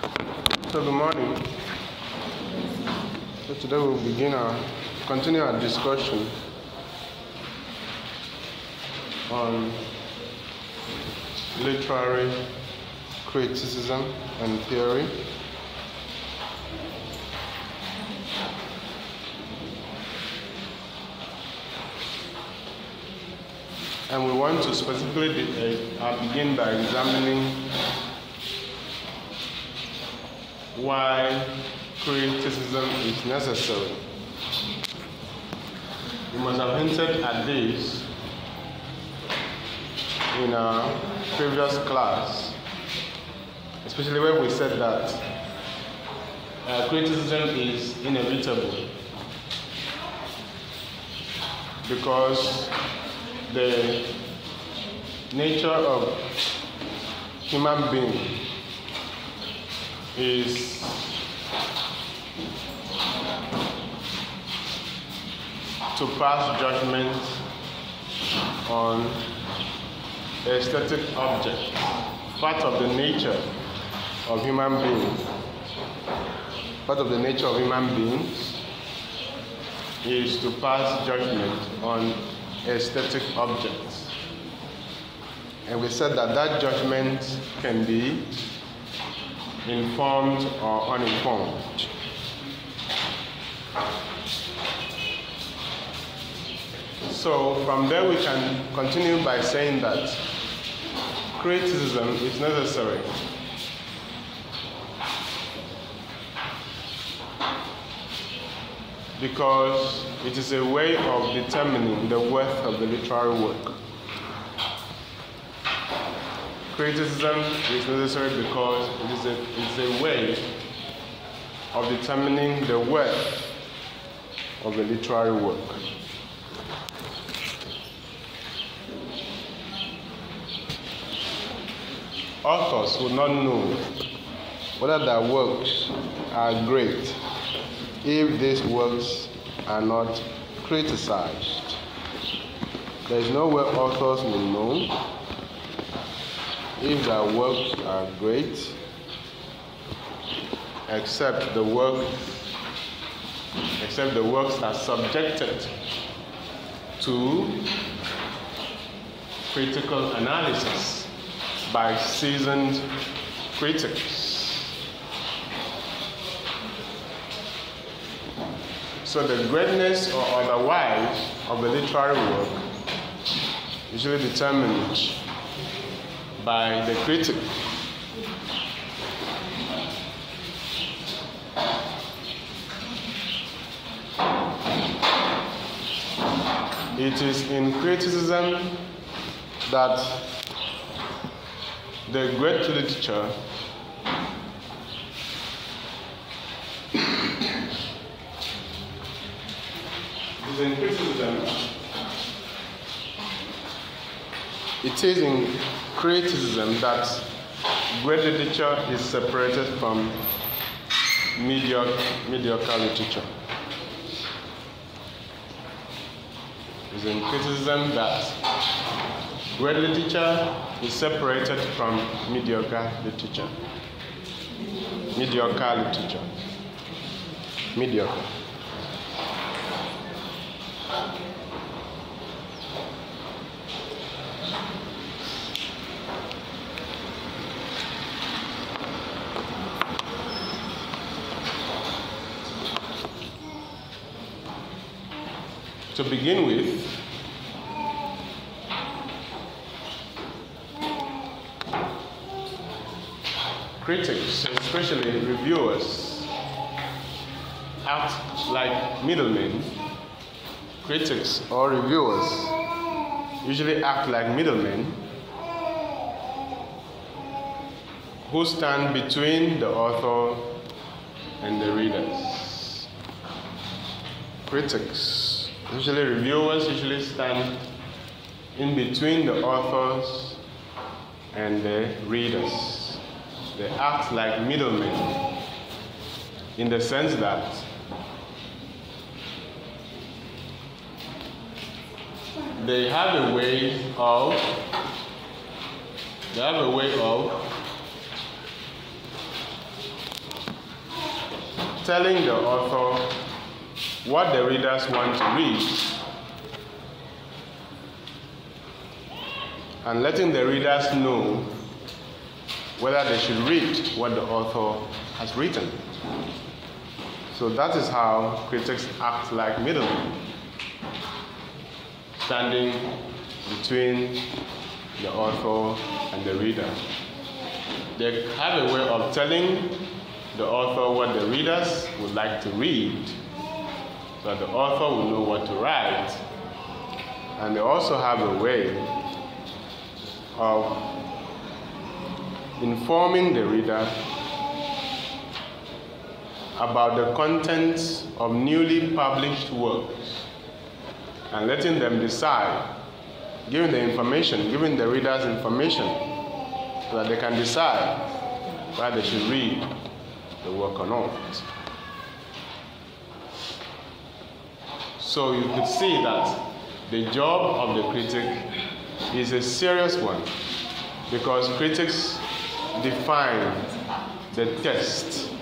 So good morning. So today we'll begin our continue our discussion on literary criticism and theory. And we want to specifically uh, begin by examining why criticism is necessary. We must have hinted at this in our previous class, especially when we said that uh, criticism is inevitable because the nature of human being is to pass judgment on aesthetic object, part of the nature of human beings. Part of the nature of human beings is to pass judgment on aesthetic objects. And we said that that judgment can be informed or uninformed. So from there we can continue by saying that criticism is necessary. Because it is a way of determining the worth of the literary work. Criticism is necessary because it is a, it's a way of determining the worth of the literary work. Authors will not know whether their works are great if these works are not criticized. There is no way authors will know if their works are great except the work except the works are subjected to critical analysis by seasoned critics. So the greatness or otherwise of a literary work usually determined by the critic. It is in criticism that the great literature is in criticism. It is in criticism that great literature is separated from mediocre, mediocre literature. It's in criticism that great literature is separated from mediocre literature. Mediocre literature. Mediocre. To begin with, critics, especially reviewers, act like middlemen. Critics or reviewers usually act like middlemen who stand between the author and the readers. Critics, usually reviewers, usually stand in between the authors and the readers. They act like middlemen in the sense that they have a way of they have a way of telling the author what the readers want to read and letting the readers know whether they should read what the author has written. So that is how critics act like middlemen, standing between the author and the reader. They have a way of telling the author what the readers would like to read, so that the author will know what to write. And they also have a way of informing the reader about the contents of newly published works and letting them decide, giving the information, giving the readers information so that they can decide whether they should read the work or not. So you could see that the job of the critic is a serious one because critics define the test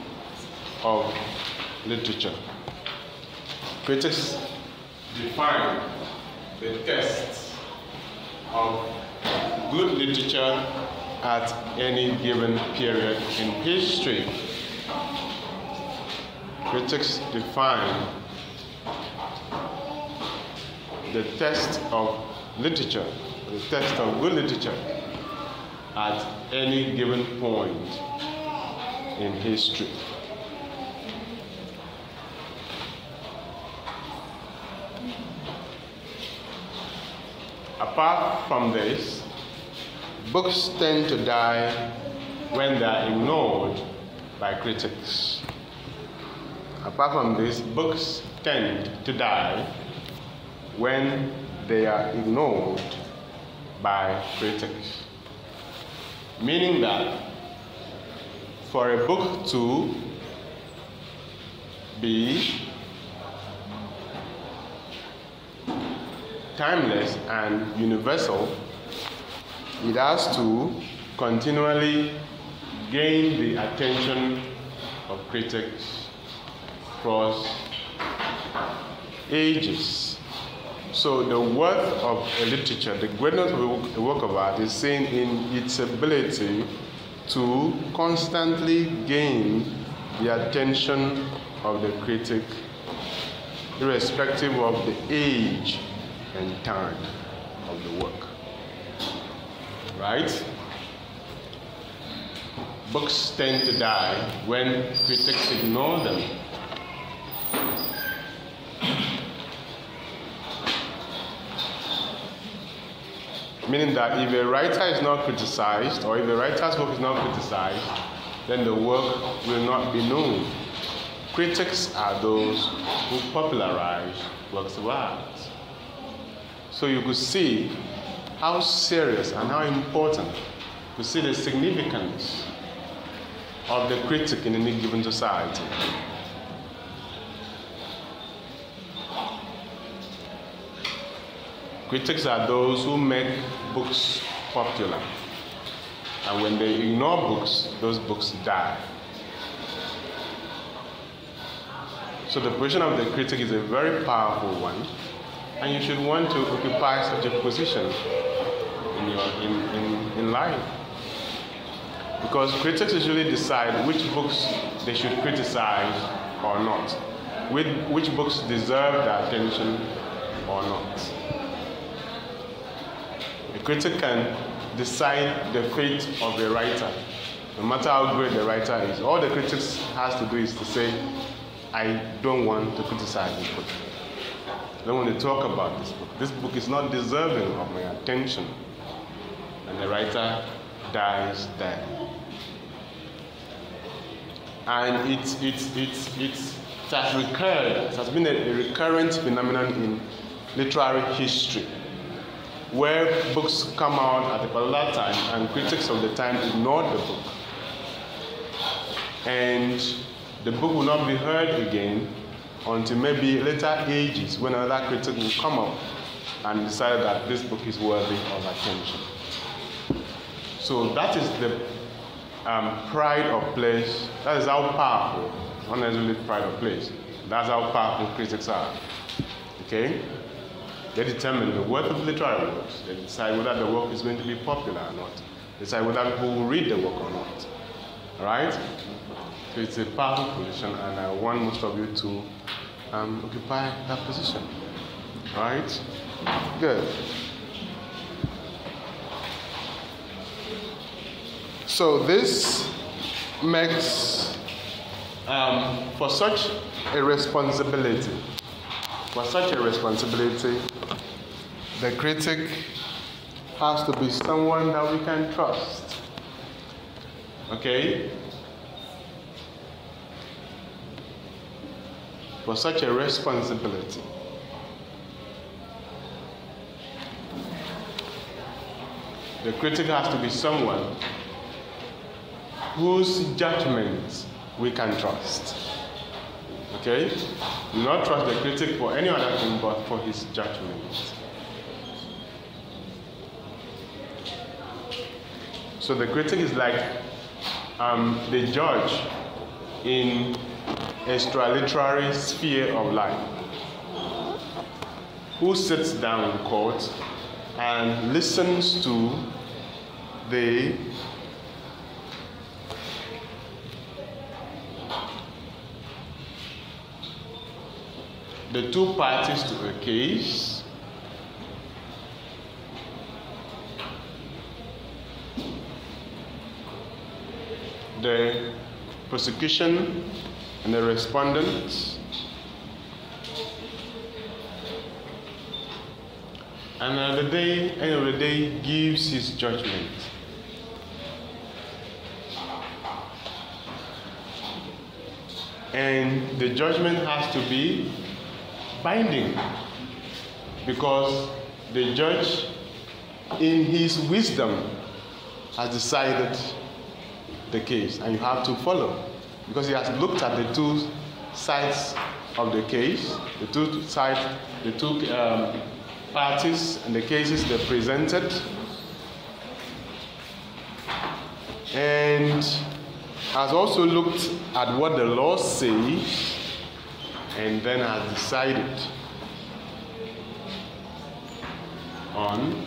of literature. Critics define the test of good literature at any given period in history. Critics define the test of literature, the test of good literature at any given point in history. Apart from this, books tend to die when they are ignored by critics. Apart from this, books tend to die when they are ignored by critics. Meaning that for a book to be timeless and universal, it has to continually gain the attention of critics across ages. So the worth of a literature, the greatness of a work of art is seen in its ability to constantly gain the attention of the critic, irrespective of the age and time of the work. Right? Books tend to die when critics ignore them. Meaning that if a writer is not criticized, or if a writer's work is not criticized, then the work will not be known. Critics are those who popularize works of art. So you could see how serious and how important to see the significance of the critic in any given society. Critics are those who make books popular. And when they ignore books, those books die. So the position of the critic is a very powerful one, and you should want to occupy such a position in, your, in, in, in life. Because critics usually decide which books they should criticize or not, which, which books deserve their attention or not. Critic can decide the fate of a writer, no matter how great the writer is. All the critic has to do is to say, I don't want to criticize this book. I don't want to talk about this book. This book is not deserving of my attention. And the writer dies there. And it's, it's, it's, it's, it has recurred, it has been a, a recurrent phenomenon in literary history where books come out at a particular time and critics of the time ignore the book. And the book will not be heard again until maybe later ages when another critic will come up and decide that this book is worthy of attention. So that is the um, pride of place. That is how powerful, not necessarily pride of place. That's how powerful critics are. Okay? They determine the worth of literary works. They decide whether the work is going to be popular or not. They decide whether people will read the work or not. Alright? So it's a powerful position, and I want most of you to um, occupy that position. Alright? Good. So this makes um, for such a responsibility, for such a responsibility, the critic has to be someone that we can trust. Okay? For such a responsibility. The critic has to be someone whose judgment we can trust. Okay? Do not trust the critic for any other thing but for his judgment. So the critic is like um, the judge in extra-literary sphere of life who sits down in court and listens to the the two parties to a case the prosecution and the respondent. And at the day end of the day gives his judgment. And the judgment has to be binding because the judge, in his wisdom, has decided the case and you have to follow because he has looked at the two sides of the case, the two sides, the two um, parties and the cases they presented, and has also looked at what the law says and then has decided on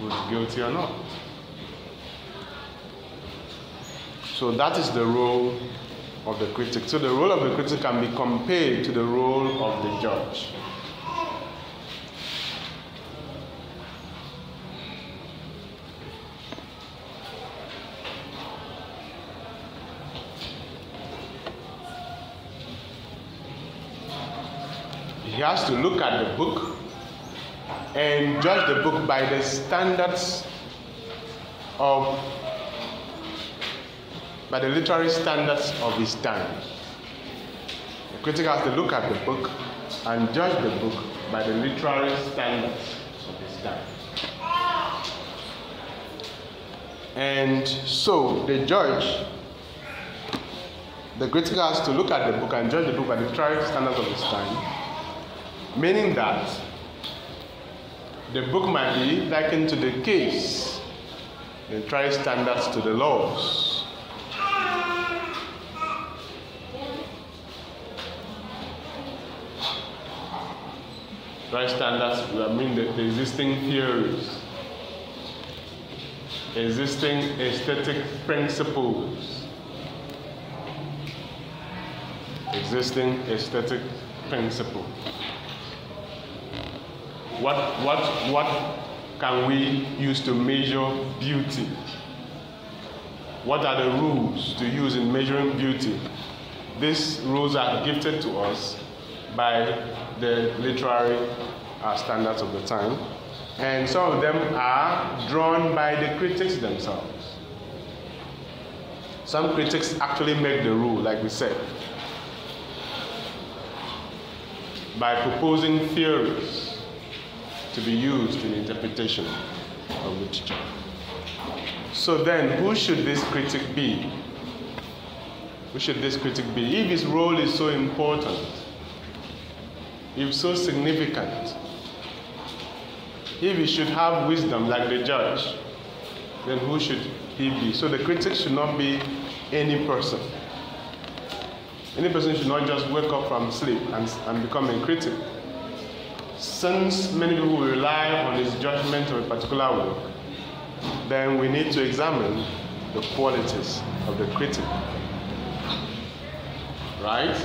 who's guilty or not. So that is the role of the critic. So the role of the critic can be compared to the role of the judge. he has to look at the book and judge the book by the standards of by the literary standards of his time. The critic has to look at the book and judge the book by the literary standards of his time. And so the judge, the critic has to look at the book and judge the book by the literary standards of his time meaning that the book might be likened to the case, the trial standards to the laws. Standards, I mean the, the existing theories, existing aesthetic principles, existing aesthetic principles what, what, what can we use to measure beauty? What are the rules to use in measuring beauty? These rules are gifted to us by the literary uh, standards of the time, and some of them are drawn by the critics themselves. Some critics actually make the rule, like we said, by proposing theories to be used in interpretation of literature. So then, who should this critic be? Who should this critic be? If his role is so important, if so significant, if he should have wisdom like the judge, then who should he be? So the critic should not be any person. Any person should not just wake up from sleep and, and become a critic. Since many people rely on his judgment of a particular work, then we need to examine the qualities of the critic. Right?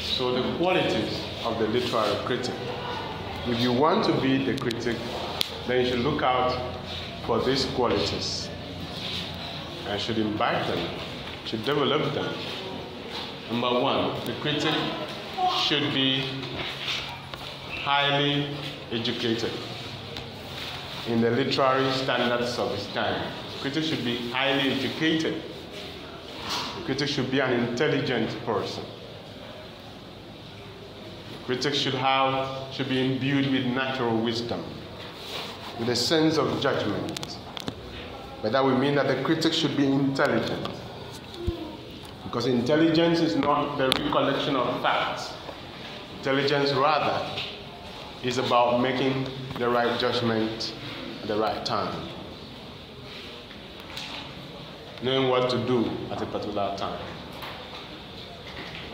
So, the qualities of the literary critic. If you want to be the critic, then you should look out for these qualities and should invite them, should develop them. Number one, the critic should be highly educated in the literary standards of his time. The critic should be highly educated. The critic should be an intelligent person. The critic should have should be imbued with natural wisdom, with a sense of judgment. By that we mean that the critic should be intelligent. Because intelligence is not the recollection of facts. Intelligence, rather, is about making the right judgment at the right time. Knowing what to do at a particular time.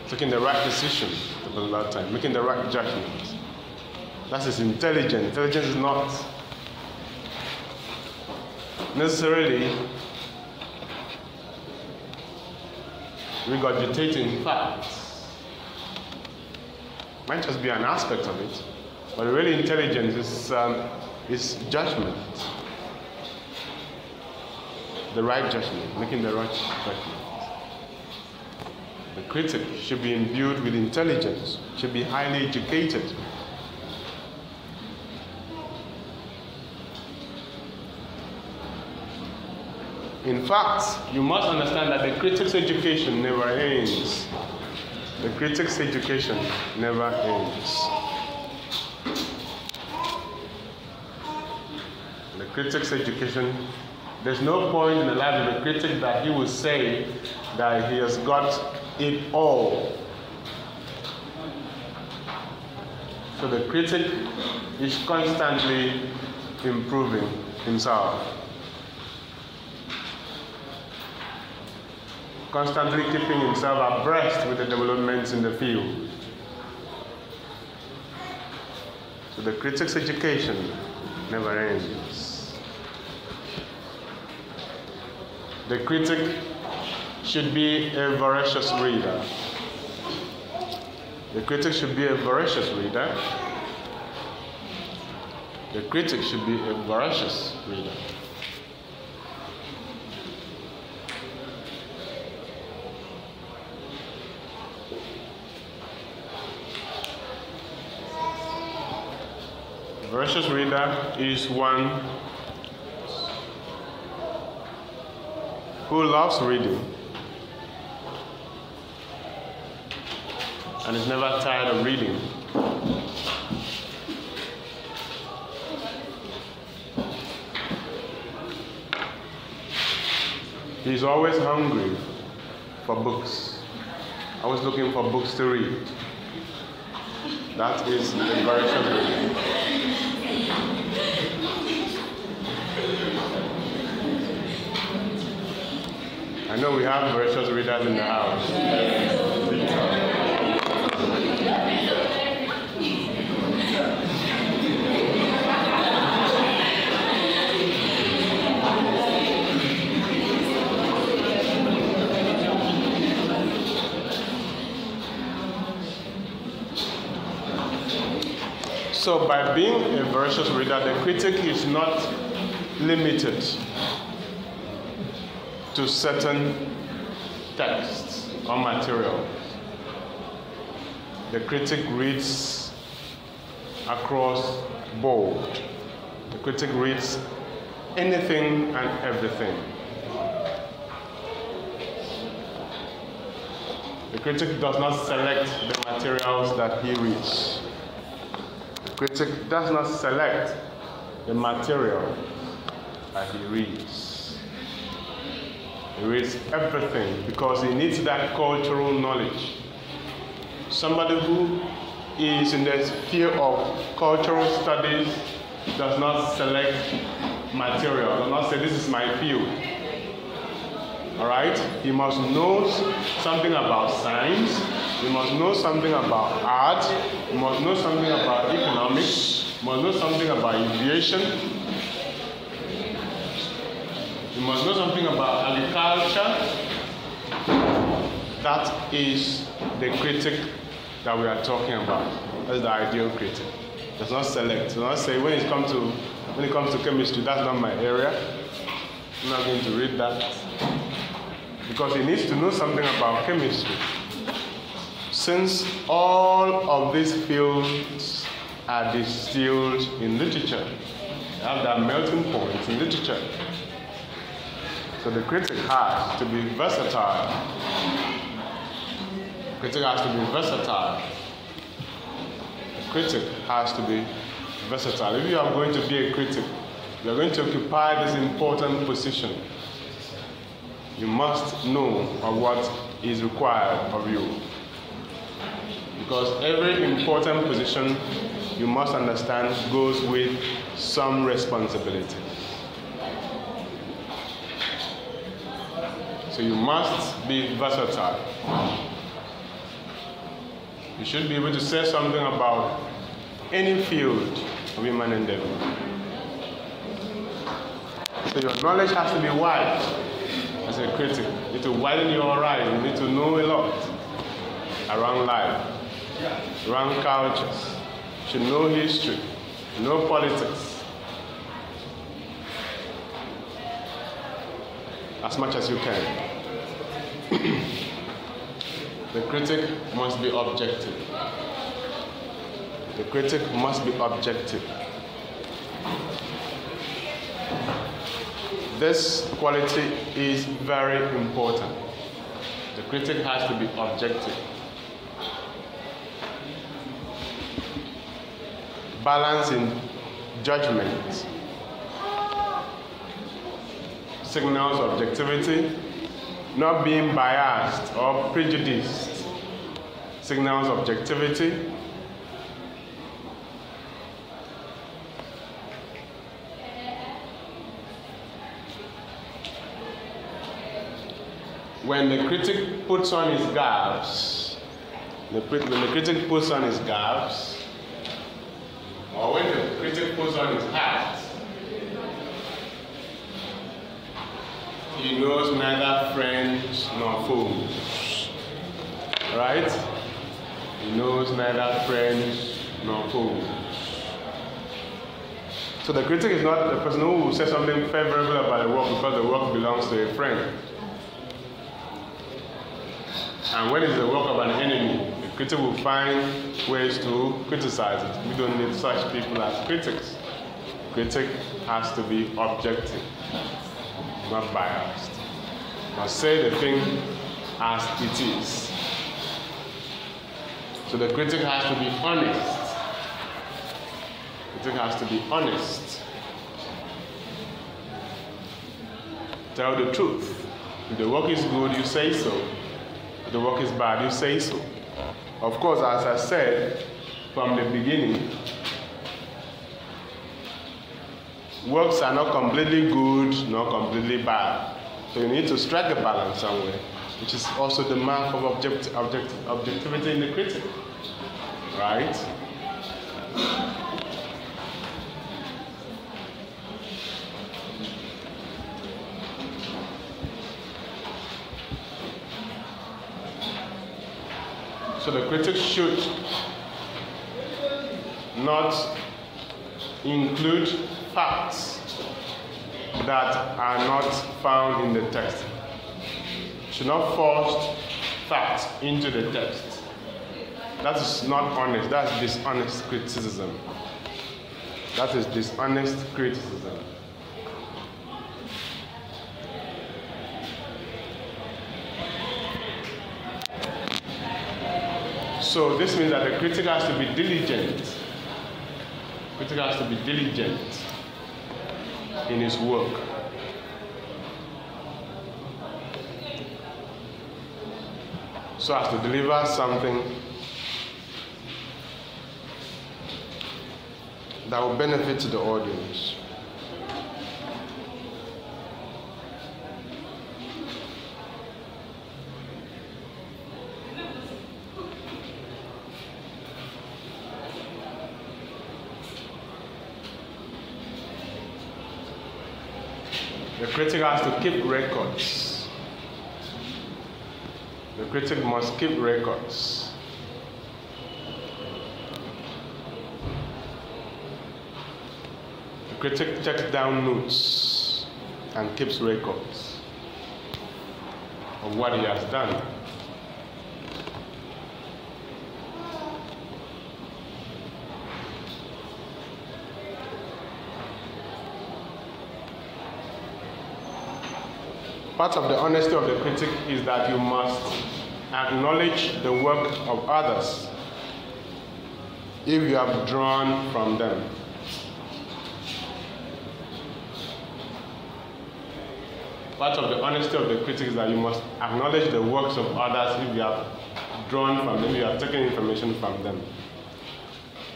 Taking the right decision at a particular time. Making the right judgment. That is intelligence. Intelligence is not necessarily regurgitating facts. Might just be an aspect of it, but really intelligence is, um, is judgment. The right judgment, making the right judgment. The critic should be imbued with intelligence, should be highly educated. In fact, you must understand that the critic's education never ends. The critic's education never ends. The critic's education, there's no point in the life of a critic that he will say that he has got it all. So the critic is constantly improving himself. constantly keeping himself abreast with the developments in the field. So the critic's education never ends. The critic should be a voracious reader. The critic should be a voracious reader. The critic should be a voracious reader. Voracious reader is one who loves reading and is never tired of reading. He's always hungry for books, always looking for books to read. That is the reader. I know we have voracious readers in the house. So, by being a voracious reader, the critic is not limited to certain texts or material. The critic reads across board. The critic reads anything and everything. The critic does not select the materials that he reads. Critic does not select the material that he reads. He reads everything because he needs that cultural knowledge. Somebody who is in the sphere of cultural studies does not select material, does not say, This is my field. All right? He must know something about science. He must know something about art. You must know something about economics. You must know something about aviation. You must know something about agriculture. That is the critic that we are talking about. That's the ideal critic. Does not select. Does not say when it comes to when it comes to chemistry, that's not my area. I'm not going to read that. Because he needs to know something about chemistry. Since all of these fields are distilled in literature, have their melting points in literature. So the critic has to be versatile. The critic has to be versatile. The critic has to be versatile. If you are going to be a critic, you are going to occupy this important position. You must know what is required of you. Because every important position, you must understand, goes with some responsibility. So you must be versatile. You should be able to say something about any field of human endeavor. So your knowledge has to be wide as a critic. You need to widen your horizon. You need to know a lot around life, around cultures. Should know history, know politics. As much as you can. the critic must be objective. The critic must be objective. This quality is very important. The critic has to be objective. Balance in judgment signals objectivity, not being biased or prejudiced signals objectivity. when the critic puts on his gloves, the, when the critic puts on his garbs, or when the critic puts on his hat, he knows neither friends nor foes. Right? He knows neither friends nor foes. So the critic is not the person who will say something favorable about the work because the work belongs to a friend. And when it's the work of an enemy, the critic will find ways to criticize it. We don't need such people as critics. Critic has to be objective, not biased. Must say the thing as it is. So the critic has to be honest. The critic has to be honest. Tell the truth. If the work is good, you say so If the work is bad, you say so. Of course, as I said from the beginning, works are not completely good nor completely bad. So you need to strike a balance somewhere, which is also the mark of object, object, objectivity in the critic. Right? So the critic should not include facts that are not found in the text. Should not force facts into the text. That is not honest. That's dishonest criticism. That is dishonest criticism. So this means that the critic has to be diligent. The critic has to be diligent in his work. So as to deliver something that will benefit the audience. Critic has to keep records. The critic must keep records. The critic checks down notes and keeps records of what he has done. Part of the honesty of the critic is that you must acknowledge the work of others if you have drawn from them. Part of the honesty of the critic is that you must acknowledge the works of others if you have drawn from them, you have taken information from them.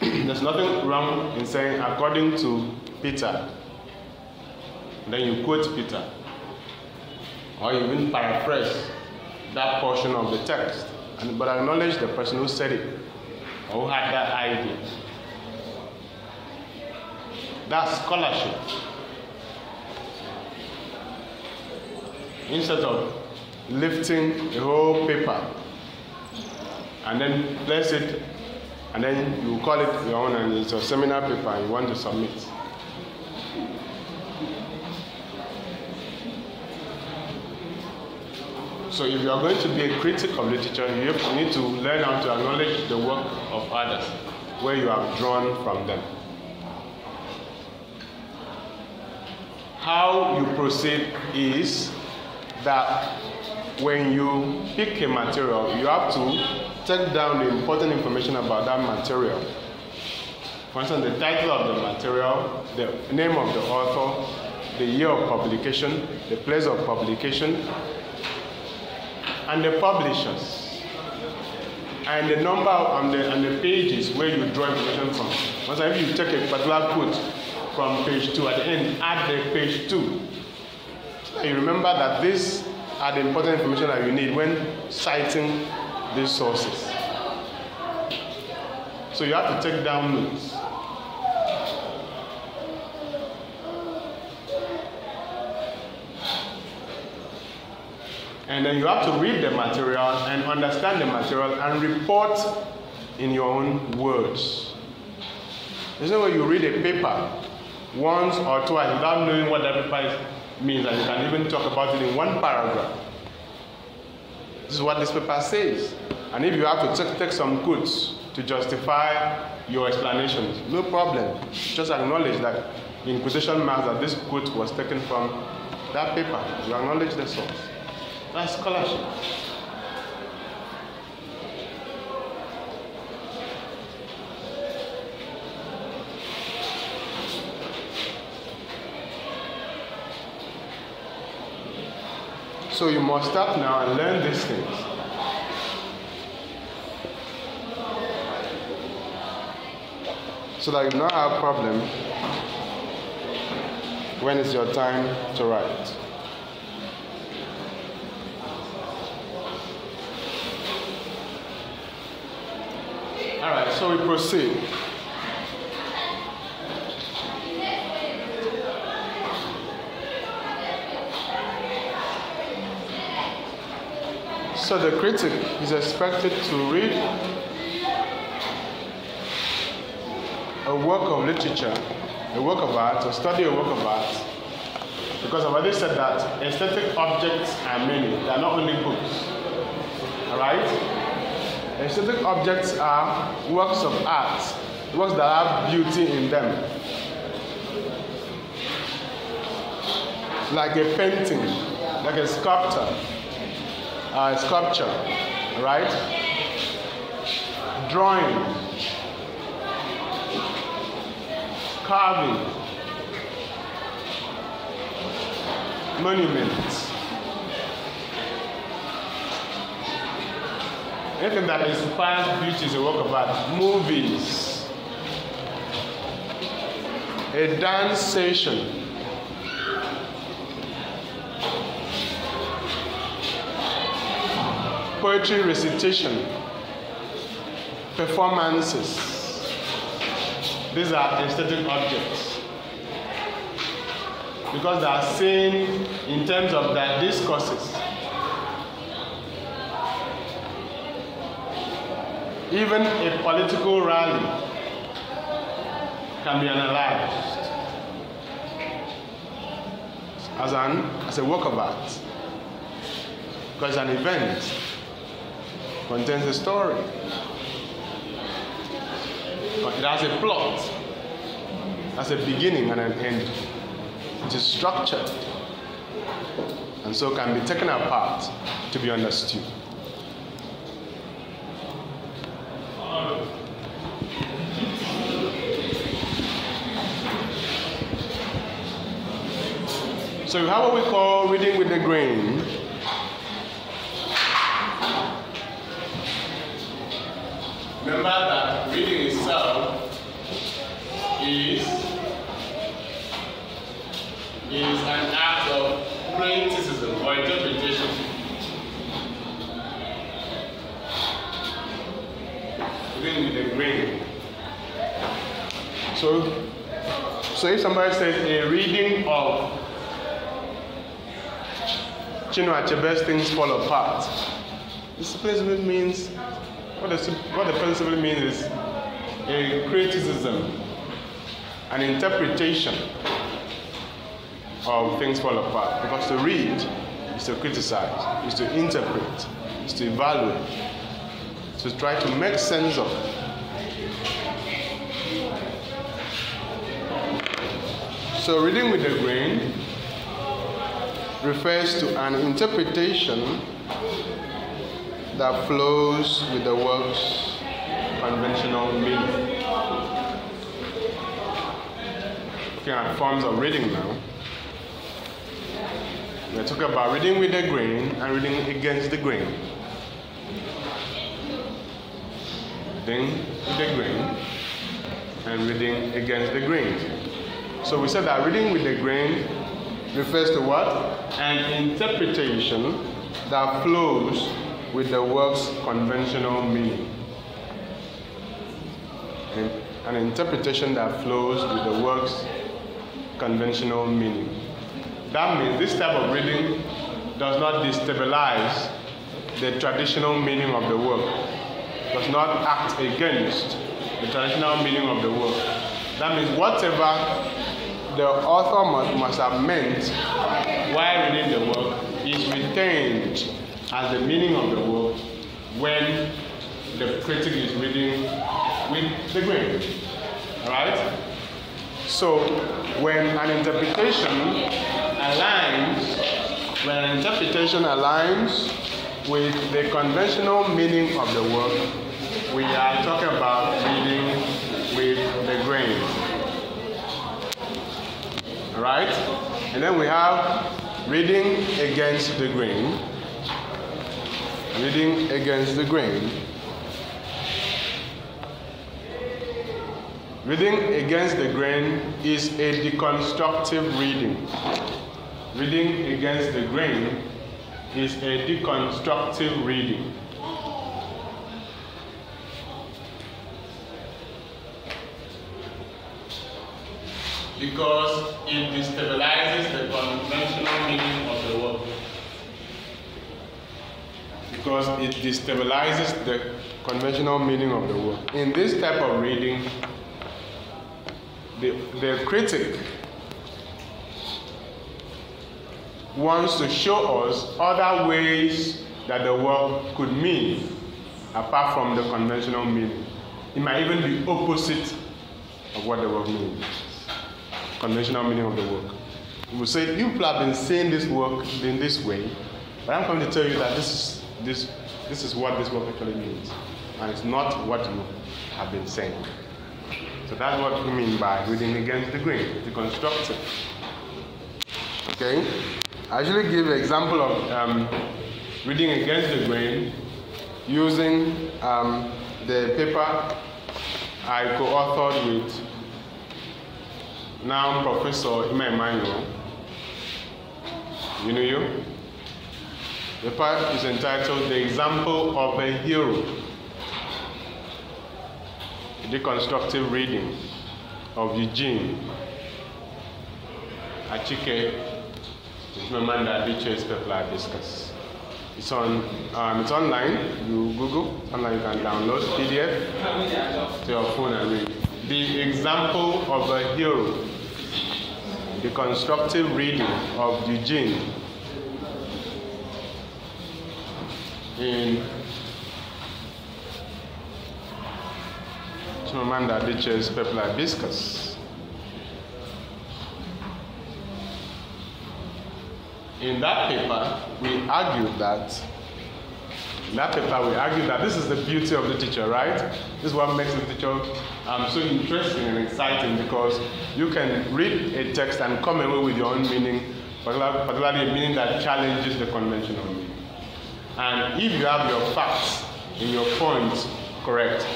There's nothing wrong in saying, according to Peter, then you quote Peter or even paraphrase that portion of the text, and, but acknowledge the person who said it or who had that idea. That's scholarship. Instead of lifting the whole paper and then place it, and then you call it your own, and it's a seminar paper you want to submit. So if you are going to be a critic of literature, you need to learn how to acknowledge the work of others, where you have drawn from them. How you proceed is that when you pick a material, you have to take down the important information about that material. For instance, the title of the material, the name of the author, the year of publication, the place of publication, and the publishers and the number and the, and the pages where you draw information from. Once if you take a particular quote from page 2 at the end, add the page 2. So you remember that these are the important information that you need when citing these sources. So you have to take down notes. And then you have to read the material and understand the material and report in your own words. There's no way you read a paper once or twice without knowing what that paper means, and you can even talk about it in one paragraph. This is what this paper says. And if you have to take, some quotes to justify your explanations, no problem. Just acknowledge that in quotation marks that this quote was taken from that paper. You acknowledge the source. That's scholarship. So you must start now and learn these things. So that you not have problem when it's your time to write. All right, so we proceed. So the critic is expected to read a work of literature, a work of art, or study a work of art, because I've already said that aesthetic objects are many, they are not only books. All Aesthetic objects are works of art, works that have beauty in them. Like a painting, like a sculptor, uh, sculpture, right? Drawing, carving, monuments. Anything that inspires beauty is a work of art. Movies, a dance session. poetry recitation, performances. These are aesthetic objects. because they are seen in terms of their discourses. Even a political rally can be analyzed as an as a work of art. Because an event contains a story. But it has a plot has a beginning and an end. It is structured and so can be taken apart to be understood So you have we call reading with the grain. Remember that reading itself is is an act of criticism or interpretation. Reading with the grain. So, so if somebody says a reading of Chinua Achebe's things fall apart. Principle means, what the, what the principle means is a criticism, an interpretation of things fall apart. Because to read is to criticize, is to interpret, is to evaluate, to try to make sense of it. So reading with the grain refers to an interpretation that flows with the work's conventional meaning. Looking at forms of reading now. We're talking about reading with the grain and reading against the grain. Reading with the grain and reading against the grain. So we said that reading with the grain refers to what? An interpretation that flows with the work's conventional meaning. An interpretation that flows with the work's conventional meaning. That means this type of reading does not destabilize the traditional meaning of the work, does not act against the traditional meaning of the work. That means whatever the author must, must have meant while reading the work is retained as the meaning of the work when the critic is reading with the grain. Alright? So when an interpretation aligns, when an interpretation aligns with the conventional meaning of the work, we are talking about reading with the grain. Alright? And then we have reading against the grain. Reading against the grain. Reading against the grain is a deconstructive reading. Reading against the grain is a deconstructive reading. Because it destabilizes the conventional meaning of the word. Because it destabilizes the conventional meaning of the word. In this type of reading, the, the critic wants to show us other ways that the word could mean apart from the conventional meaning. It might even be opposite of what the word means. Conventional meaning of the work. We say you people have been saying this work in this way, but I'm coming to tell you that this is this this is what this work actually means, and it's not what you have been saying. So that's what we mean by reading against the grain, the constructive. Okay? I usually give an example of um, reading against the grain using um, the paper I co-authored with now Professor Ima Emmanuel. You know you? The part is entitled The Example of a Hero deconstructive reading of Eugene. Achike Chimamanda Adichie's Purple Hibiscus. It's on. Um, it's online. You Google online. You can download PDF to your phone and read. The example of a hero. The constructive reading of Eugene in Chimamanda Adichie's Purple Hibiscus. In that paper, we argued that in that paper, we argue that this is the beauty of literature, right? This is what makes literature um, so interesting and exciting because you can read a text and come away with your own meaning, particularly a meaning that challenges the conventional meaning. And if you have your facts and your points correct,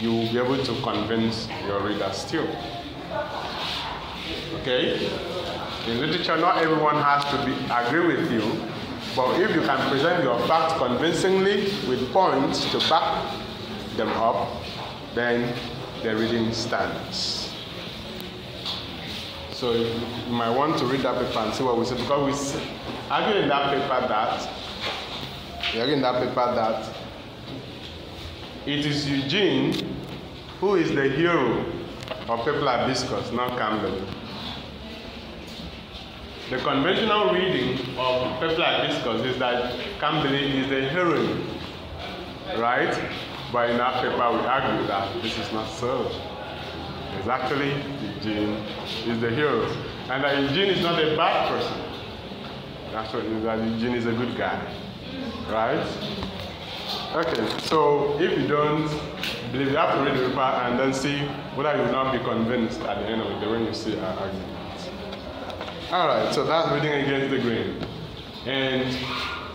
you will be able to convince your readers still. Okay? In literature, not everyone has to be, agree with you, but if you can present your facts convincingly with points to back them up, then the reading stands. So you might want to read that paper and see what we say because we argue in that paper that we argue in that paper that it is Eugene who is the hero of Purple Hibiscus, not Kambili. The conventional reading of Purple Hibiscus is that Kambili is the heroine, right? But in our paper, we argue that this is not so. It's actually Eugene is the hero. And that Eugene is not a bad person. That's what that Eugene is a good guy, right? Okay, so if you don't believe, you have to read the paper and then see whether you will not be convinced at the end of the when you see our argument. All right, so that's reading against the grain. And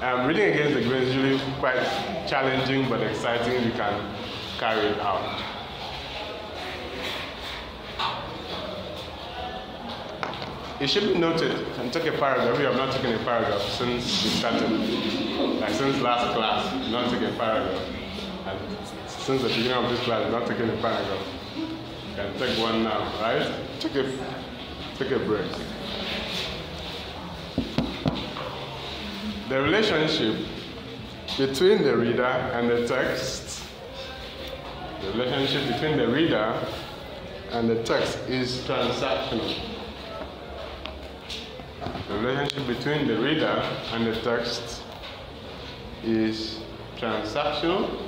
um, reading against the grain is usually quite challenging but exciting you can carry it out. It should be noted, and take a paragraph, we have not taken a paragraph since we started, like since last class, not taken a paragraph. And since the beginning of this class, not taking a paragraph. You can take one now, right? Take a, take a break. The relationship between the reader and the text, the relationship between the reader and the text is transactional. The relationship between the reader and the text is transactional.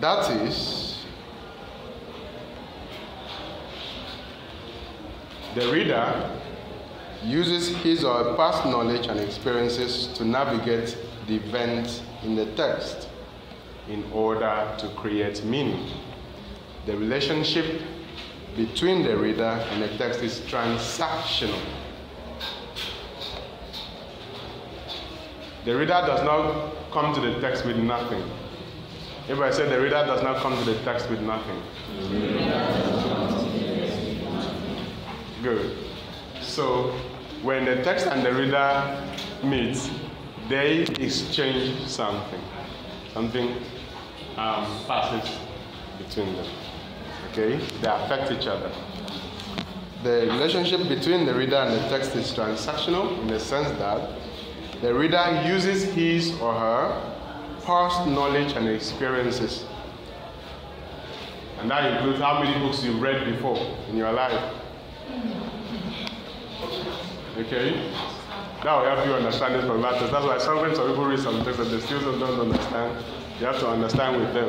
That is, the reader uses his or her past knowledge and experiences to navigate the events in the text in order to create meaning. The relationship between the reader and the text is transactional. The reader does not come to the text with nothing. I say the reader does not come to the text with nothing. Good. So when the text and the reader meet, they exchange something. Something um, passes between them. Okay? They affect each other. The relationship between the reader and the text is transactional in the sense that the reader uses his or her past knowledge and experiences. And that includes how many books you've read before in your life. Okay? That will help you understand this from that text. That's why sometimes some people read some texts that they still don't understand. You have to understand with them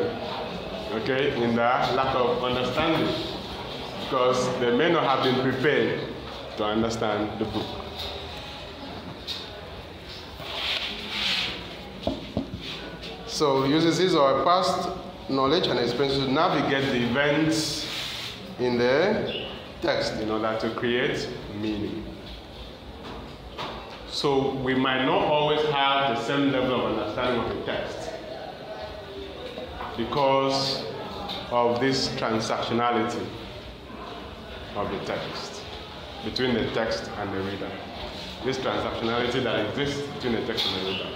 okay, in the lack of understanding because they may not have been prepared to understand the book. So uses his or past knowledge and experience to navigate the events in the text in order to create meaning. So we might not always have the same level of understanding of the text because of this transactionality of the text between the text and the reader. This transactionality that exists between the text and the reader.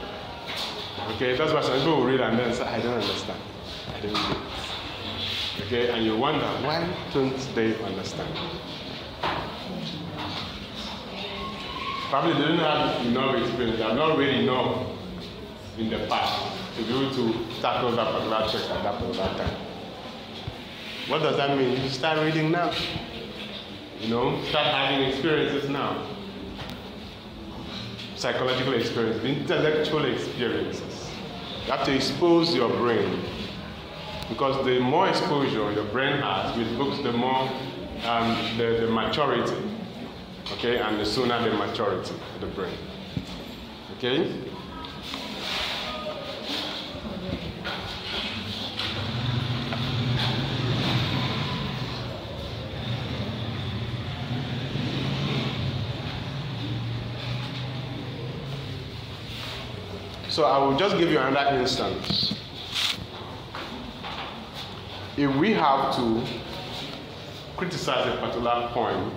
Okay, that's why some people will read and then say, I don't understand. I don't. Okay, and you wonder, why don't they understand? Probably they didn't have enough experience. They have not really enough in the past to be able to tackle that particular text at that particular time. What does that mean? You start reading now. You know, start having experiences now. Psychological experience, intellectual experiences. You have to expose your brain. Because the more exposure your brain has with books, the more um, the, the maturity. Okay, and the sooner the maturity of the brain. Okay? So I will just give you another instance. If we have to criticize a particular point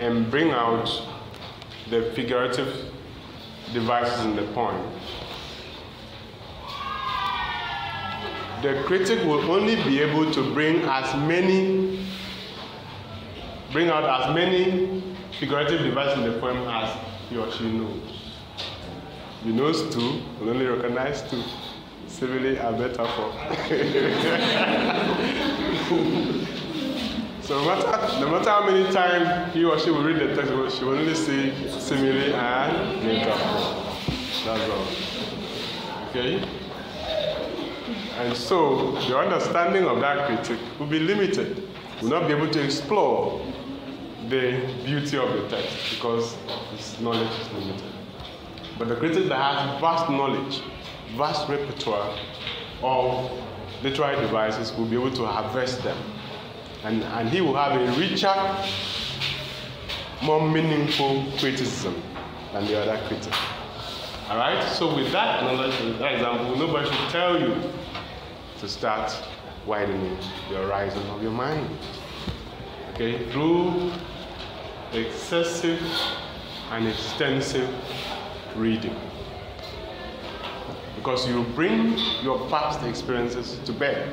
and bring out the figurative devices in the poem, the critic will only be able to bring as many bring out as many figurative devices in the poem as he or she knows. You know two, will only recognize two. Simile a metaphor. so no matter, no matter how many times he or she will read the text, she will only see simile and metaphor. That's all. Okay? And so the understanding of that critic will be limited. Will not be able to explore the beauty of the text because his knowledge is limited. But the critic that has vast knowledge, vast repertoire of literary devices will be able to harvest them. And, and he will have a richer, more meaningful criticism than the other critic. All right? So with that knowledge, with that example, nobody should tell you to start widening the horizon of your mind. Okay? Through excessive and extensive reading. Because you bring your past experiences to bear,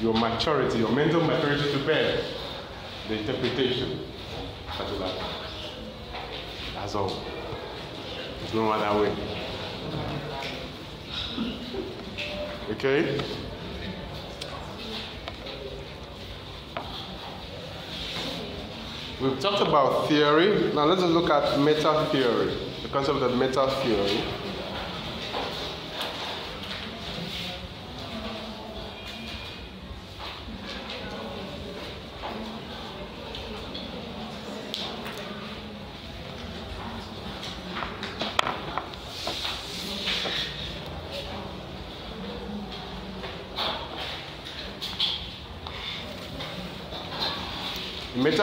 your maturity, your mental maturity to bear, the interpretation that. That's all. There's no other way. Okay? We've talked about theory. Now let's look at meta theory the concept of meta theory.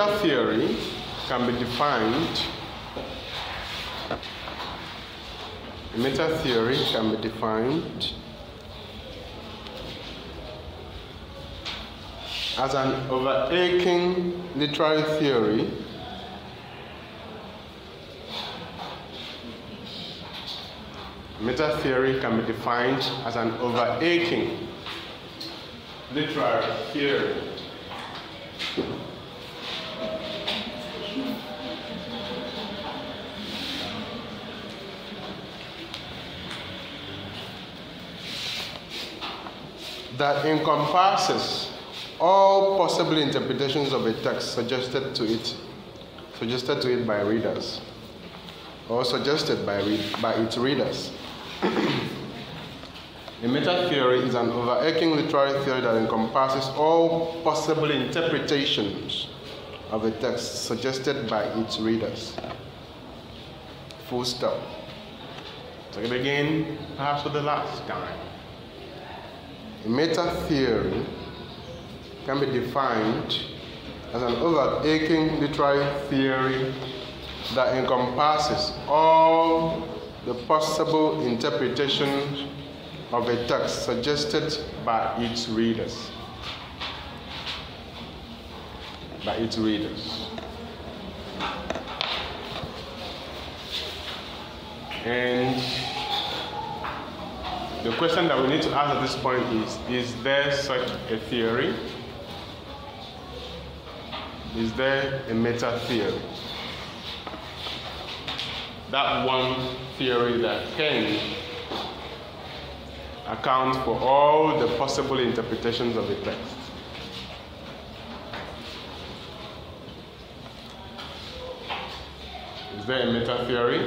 Meta theory can be defined Meta theory can be defined as an overarching literary theory Meta theory can be defined as an overarching literary theory. That encompasses all possible interpretations of a text suggested to it, suggested to it by readers, or suggested by, by its readers. a meta theory is an overarching literary theory that encompasses all possible interpretations of a text suggested by its readers. Full stop. Take it again, perhaps for the last time. A meta theory can be defined as an overarching literary theory that encompasses all the possible interpretations of a text suggested by its readers. By its readers. And the question that we need to ask at this point is Is there such a theory? Is there a meta theory? that one theory that can account for all the possible interpretations of a text. Is there a meta theory?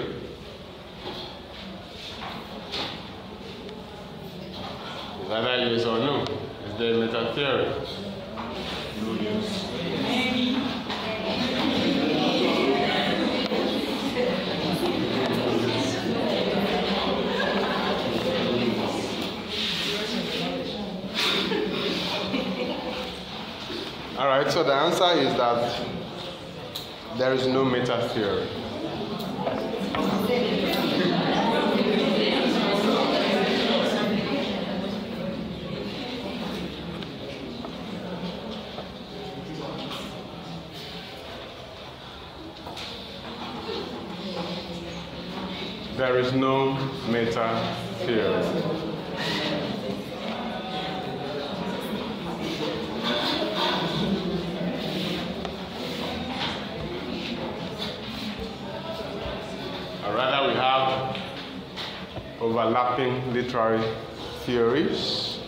Is that yes or no? Is there a meta theory? No, yes. All right, so the answer is that there is no meta theory. There is no meta theory. Overlapping literary theories.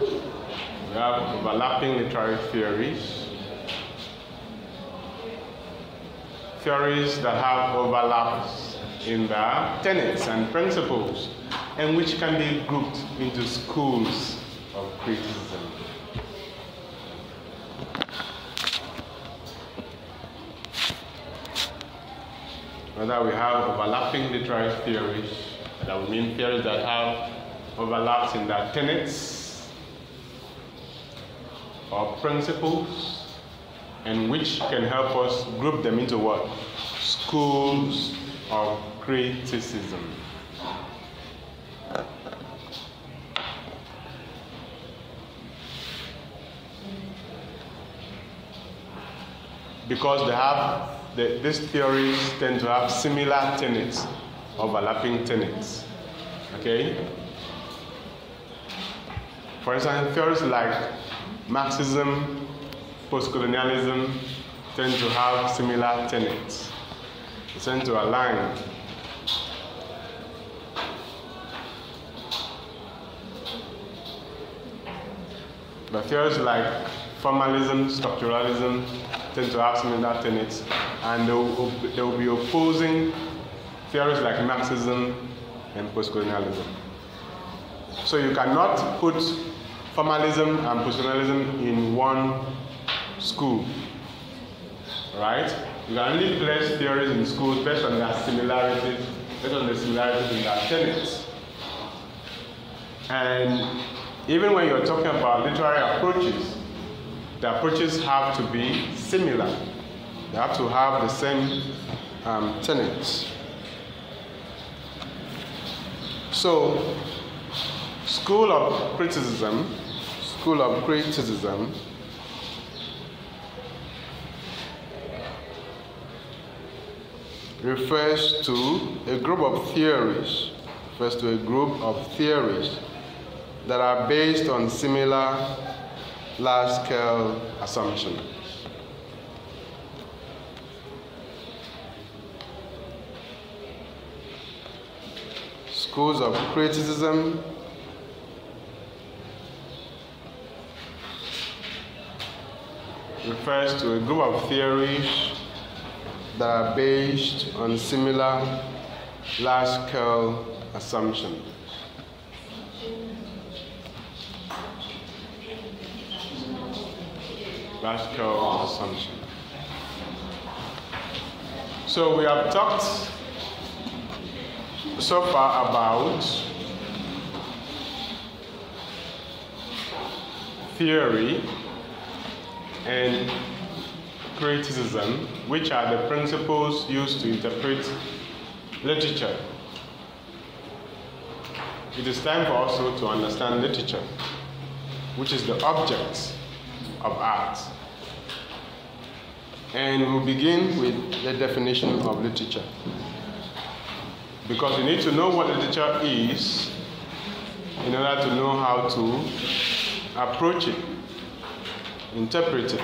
We have overlapping literary theories. Theories that have overlaps in their tenets and principles, and which can be grouped into schools of criticism. Whether we have overlapping literary theories, that would mean theories that have overlaps in their tenets or principles, and which can help us group them into what? Schools of criticism. Because they have the, these theories tend to have similar tenets, overlapping tenets. Okay? For instance, theories like Marxism, postcolonialism tend to have similar tenets. They tend to align. But theories like formalism, structuralism tend to have similar tenets, and they will, they will be opposing theories like Marxism and postcolonialism. So you cannot put formalism and postcolonialism in one school, right? You can only place theories in schools based on their similarities, based on the similarities in their tenets. And even when you're talking about literary approaches, the approaches have to be similar. They have to have the same um, tenets. So, school of criticism, school of criticism refers to a group of theories, refers to a group of theories that are based on similar large scale assumptions. Schools of criticism refers to a group of theories that are based on similar large scale assumptions. Large scale assumption. So we have talked so far about theory and criticism, which are the principles used to interpret literature. It is time for also to understand literature, which is the object of art. And we'll begin with the definition of literature because you need to know what literature is in order to know how to approach it, interpret it.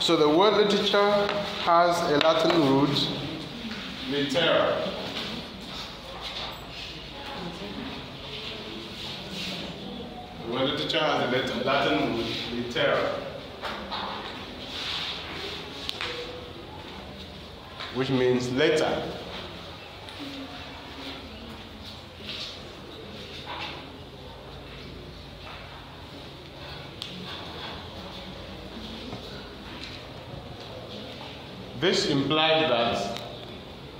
So the word literature has a Latin root, litera. The word literature has a Latin root, litera. Which means letter. This implies that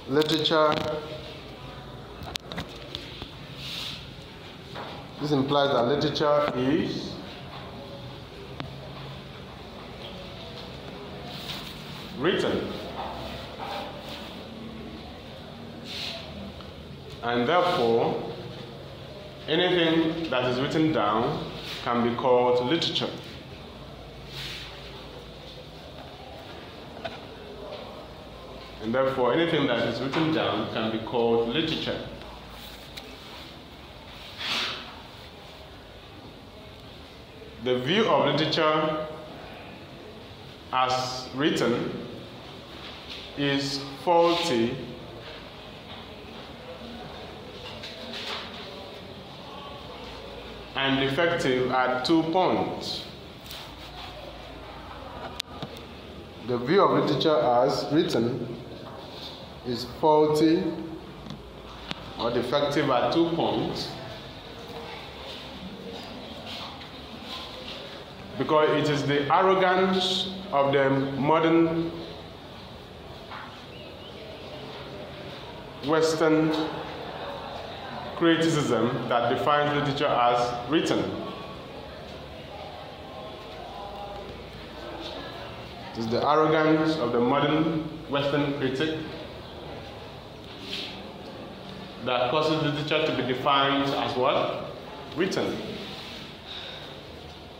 literature this implies that literature is written and therefore anything that is written down can be called literature and therefore anything that is written down can be called literature. The view of literature as written is faulty and defective at two points. The view of literature as written is faulty or defective at two points because it is the arrogance of the modern Western criticism that defines literature as written. It is the arrogance of the modern Western critic that causes literature to be defined as what? Written.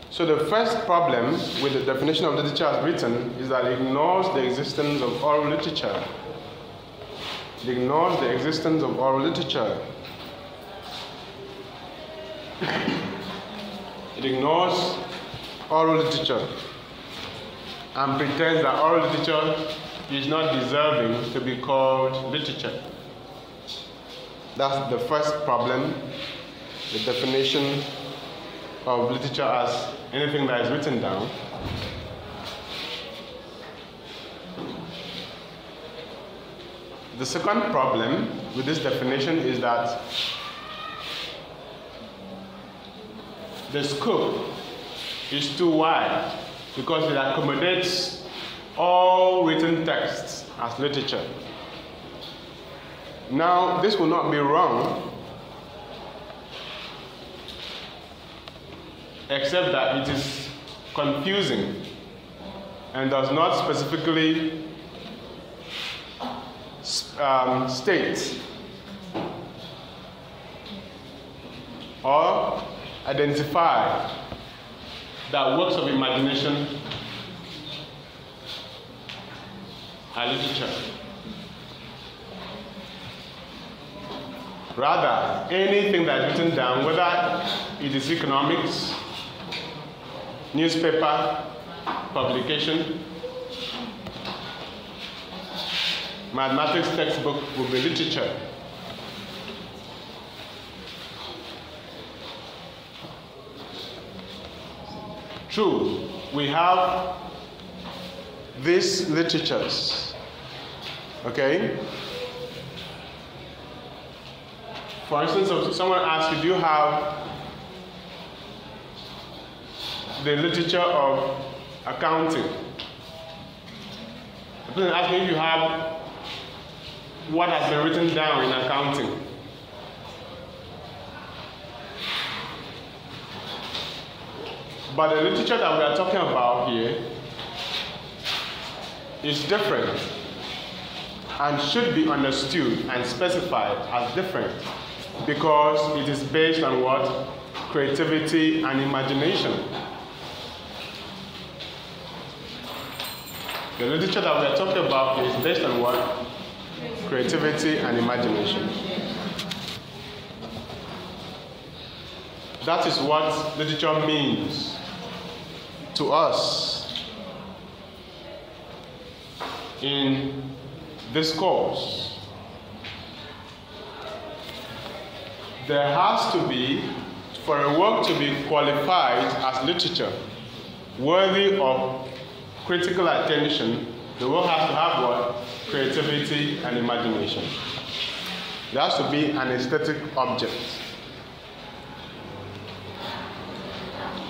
So the first problem with the definition of literature as written is that it ignores the existence of oral literature. It ignores the existence of oral literature. It ignores oral literature and pretends that oral literature is not deserving to be called literature. That's the first problem, the definition of literature as anything that is written down. The second problem with this definition is that the scope is too wide because it accommodates all written texts as literature. Now, this will not be wrong, except that it is confusing and does not specifically um, state or identify that works of imagination are literature. Rather, anything that's written down, whether it is economics, newspaper, publication, mathematics textbook will be literature. True, we have these literatures, okay? For instance, if someone asks you, do you have the literature of accounting? The person asks me if you have what has been written down in accounting. But the literature that we are talking about here is different and should be understood and specified as different because it is based on what? Creativity and imagination. The literature that we are talking about is based on what? Creativity and imagination. That is what literature means to us. in this course, there has to be, for a work to be qualified as literature, worthy of critical attention, the work has to have what? Creativity and imagination. There has to be an aesthetic object.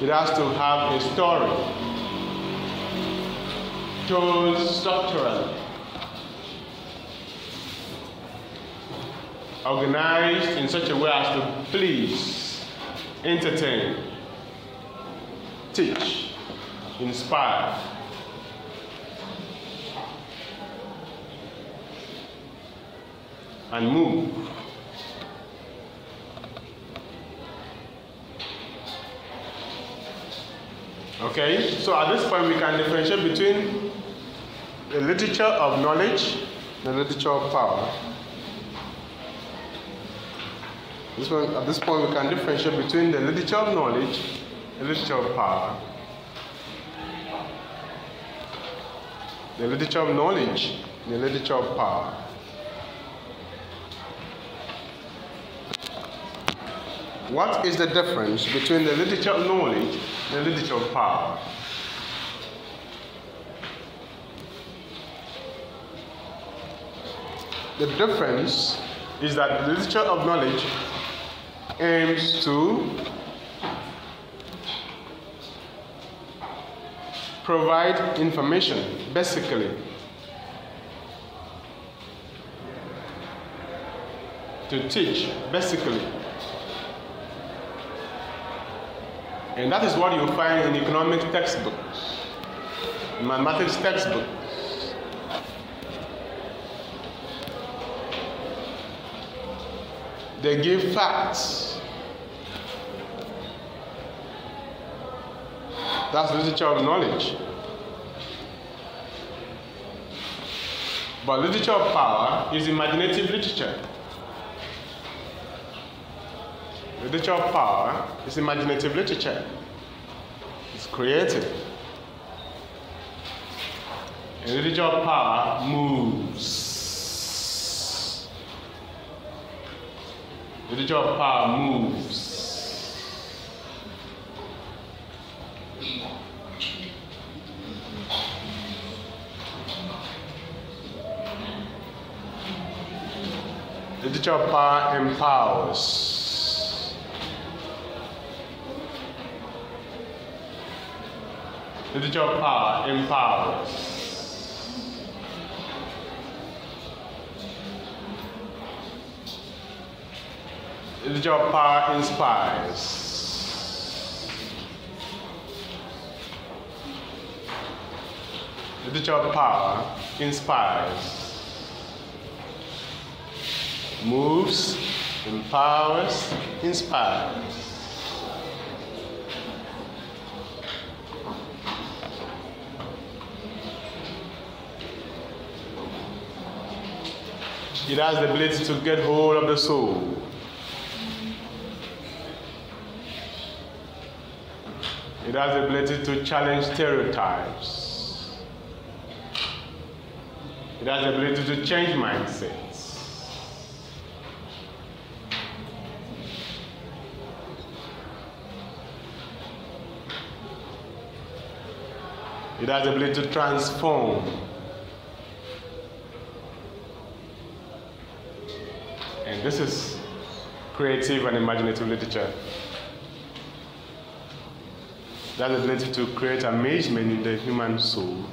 It has to have a story, told structurally, organized in such a way as to please, entertain, teach, inspire. And move. Okay, so at this point we can differentiate between the literature of knowledge and the literature of power. This one, at this point we can differentiate between the literature of knowledge and the literature of power. The literature of knowledge and the literature of power. What is the difference between the literature of knowledge and the literature of power? The difference is that the literature of knowledge aims to provide information, basically, to teach, basically. And that is what you find in economics textbooks, mathematics textbooks. They give facts. That's literature of knowledge. But literature of power is imaginative literature. Literature of power is imaginative literature. It's creative. And of power moves. Literature of power moves. Literature of power empowers. Literature your power empowers. Literature your power inspires. Literature your power inspires. Moves, empowers, inspires. It has the ability to get hold of the soul. It has the ability to challenge stereotypes. It has the ability to change mindsets. It has the ability to transform. This is creative and imaginative literature. That ability to create amazement in the human soul.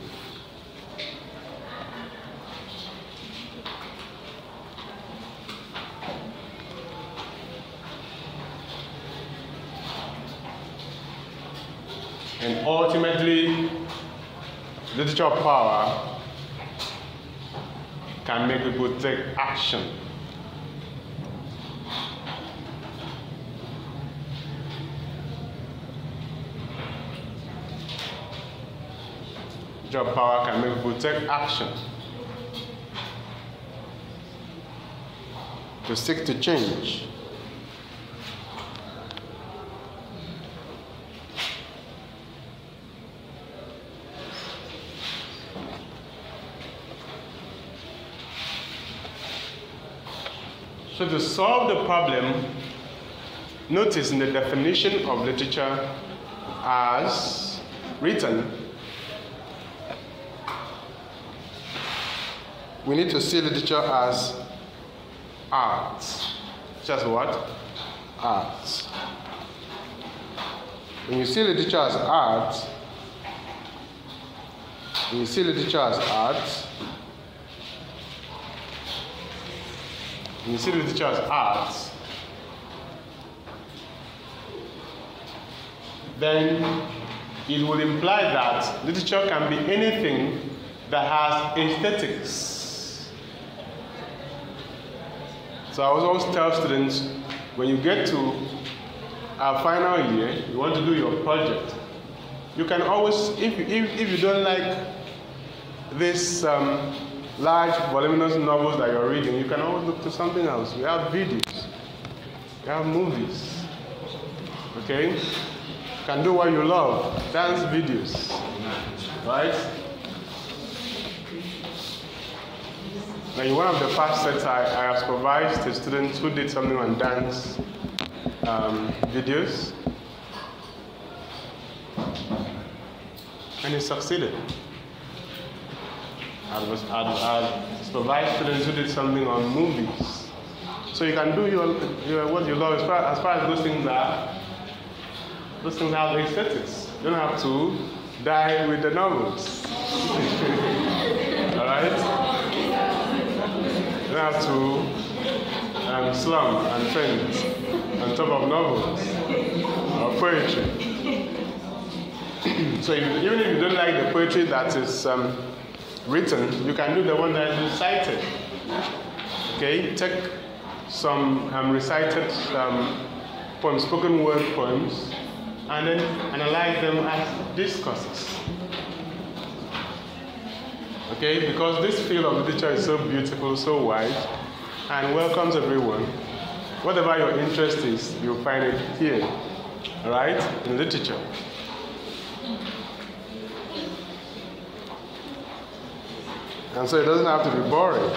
And ultimately, literature power can make people take action. job power can make people take action to seek to change. So to solve the problem, notice in the definition of literature as written we need to see literature as art. Just what? Art. When you see literature as art, when you see literature as art, when you see literature as art, then it will imply that literature can be anything that has aesthetics. So I always tell students when you get to our final year, you want to do your project, you can always, if, if, if you don't like this um, large voluminous novels that you're reading, you can always look to something else. We have videos, we have movies, okay? You can do what you love, dance videos, right? In one of the past sets, I, I have supervised the students who did something on dance um, videos, and it succeeded. I was I, supervised students who did something on movies. So you can do your, your what you love as far, as far as those things are. Those things have aesthetics. You don't have to die with the novels. All right. Have to um, slum and faint on top of novels or poetry. so if, even if you don't like the poetry that is um, written, you can do the one that is recited. Okay, take some um, recited um, poems, spoken word poems, and then analyze them as discourses. Okay, because this field of literature is so beautiful, so wide, and welcomes everyone. Whatever your interest is, you'll find it here, right? in literature. And so it doesn't have to be boring.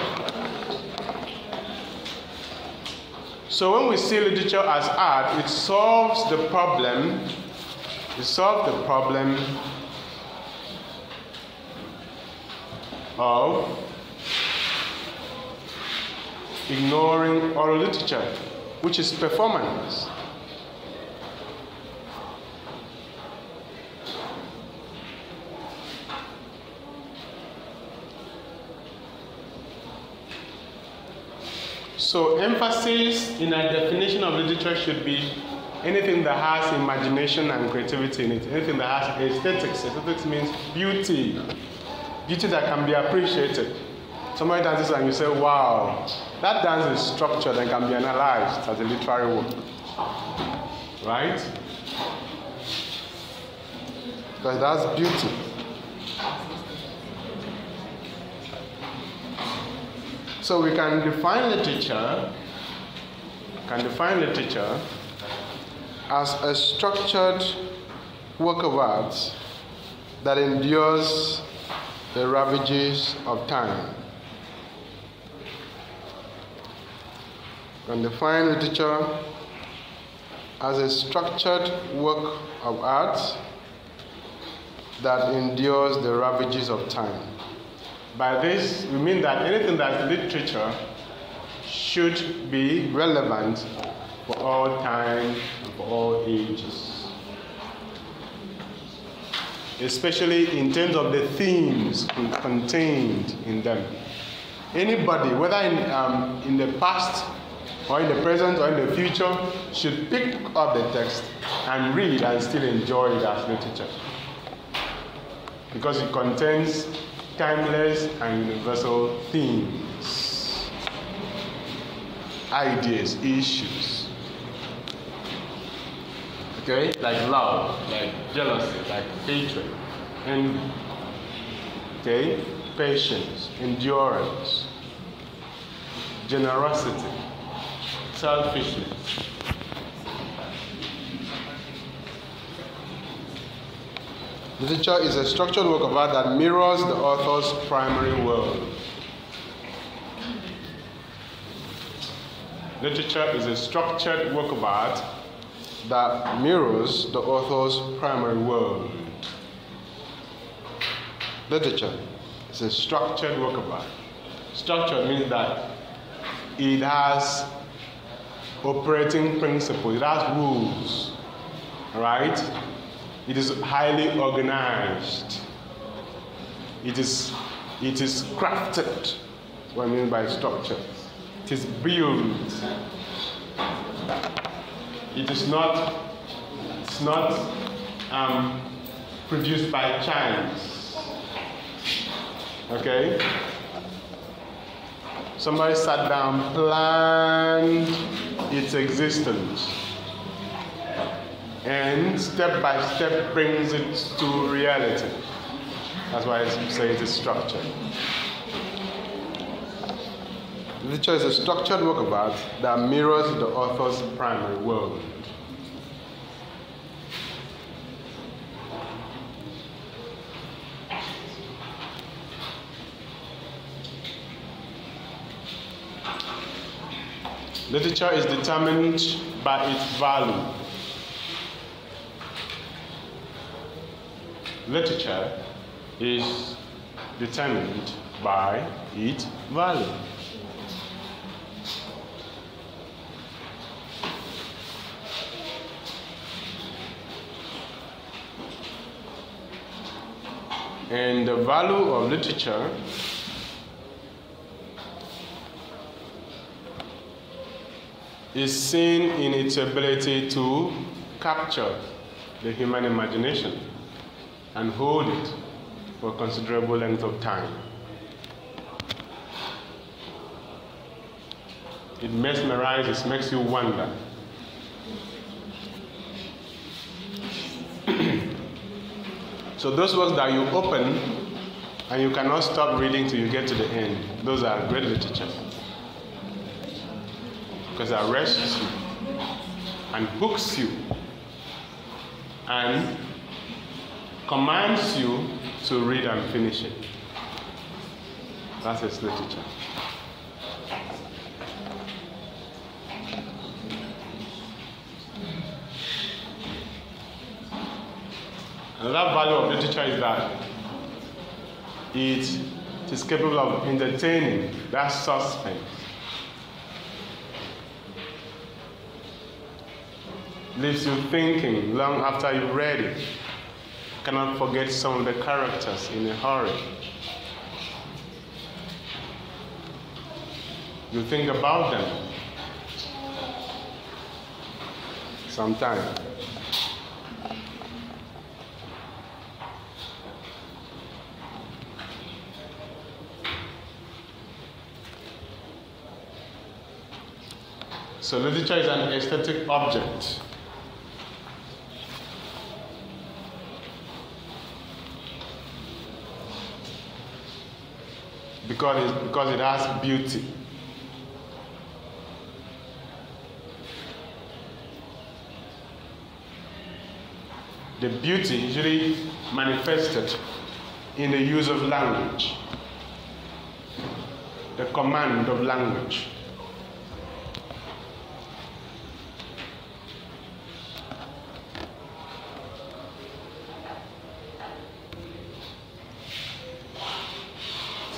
So when we see literature as art, it solves the problem, it solves the problem of ignoring oral literature, which is performance. So emphasis in a definition of literature should be anything that has imagination and creativity in it, anything that has aesthetics. Aesthetics means beauty, beauty that can be appreciated. Somebody dances and you say, wow, that dance is structured and can be analyzed as a literary work. Right? Because that's beauty. So we can define literature, can define literature as a structured work of art that endures the ravages of time. Can define literature as a structured work of art that endures the ravages of time. By this, we mean that anything that's literature should be relevant for all time and for all ages. Especially in terms of the themes contained in them. Anybody, whether in, um, in the past or in the present or in the future, should pick up the text and read and still enjoy it as literature. Because it contains timeless and universal themes, ideas, issues. Okay? Like love, like jealousy, like hatred, and Okay? Patience, endurance, generosity, selfishness. Literature is a structured work of art that mirrors the author's primary world. Literature is a structured work of art that mirrors the author's primary world. Literature is a structured work of art. Structured means that it has operating principles, it has rules, right? It is highly organized. It is, it is crafted. What I mean by structure. It is built. It is not, it's not um, produced by chance. Okay? Somebody sat down, planned its existence, and step by step brings it to reality. That's why I say it is structured. Literature is a structured work of art that mirrors the author's primary world. Literature is determined by its value. Literature is determined by its value. And the value of literature is seen in its ability to capture the human imagination and hold it for a considerable length of time. It mesmerizes, makes you wonder. So those works that you open and you cannot stop reading till you get to the end, those are great literature because it arrests you and hooks you and commands you to read and finish it. That's its literature. Another value of literature is that it is capable of entertaining that suspense leaves you thinking long after you've read it. Cannot forget some of the characters in a hurry. You think about them sometimes. So literature is an aesthetic object. because it, because it has beauty. The beauty usually manifested in the use of language, the command of language.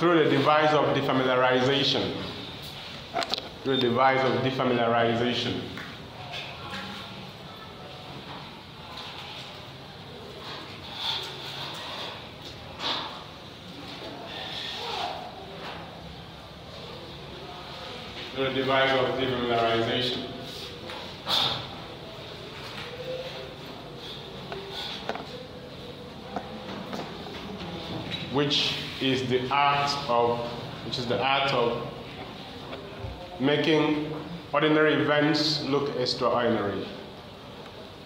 Through the device of defamiliarization. Through the device of defamiliarization. Through the device of defamiliarization. which is the art of, which is the art of making ordinary events look extraordinary.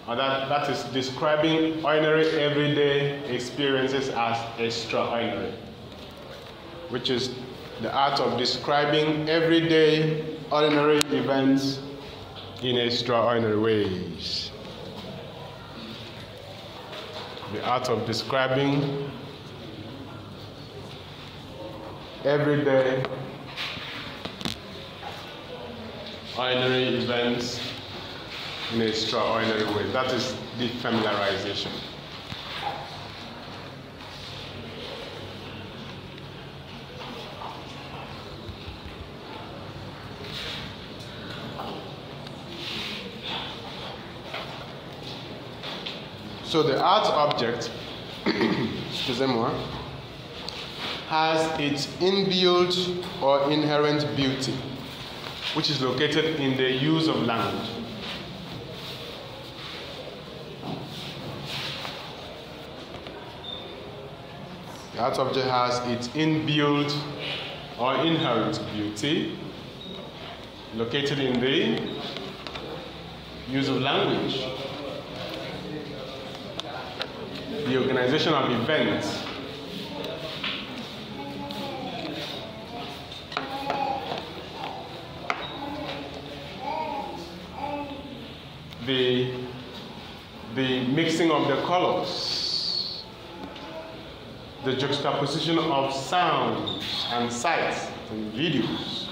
Or that, that is describing ordinary everyday experiences as extraordinary, which is the art of describing everyday ordinary events in extraordinary ways. The art of describing every day ordinary events in an extraordinary way. That is the familiarization. So the art object, excusez-moi, has its inbuilt or inherent beauty, which is located in the use of language. The art object has its inbuilt or inherent beauty located in the use of language, the organization of events, the, the mixing of the colors, the juxtaposition of sounds and sights and videos.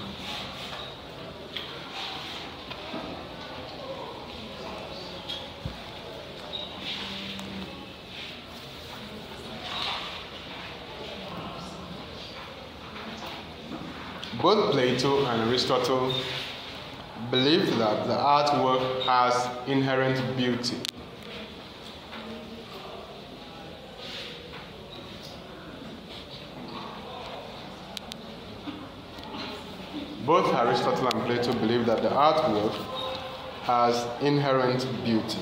Both Plato and Aristotle believed that the artwork has inherent beauty. Both Aristotle and Plato believe that the artwork has inherent beauty.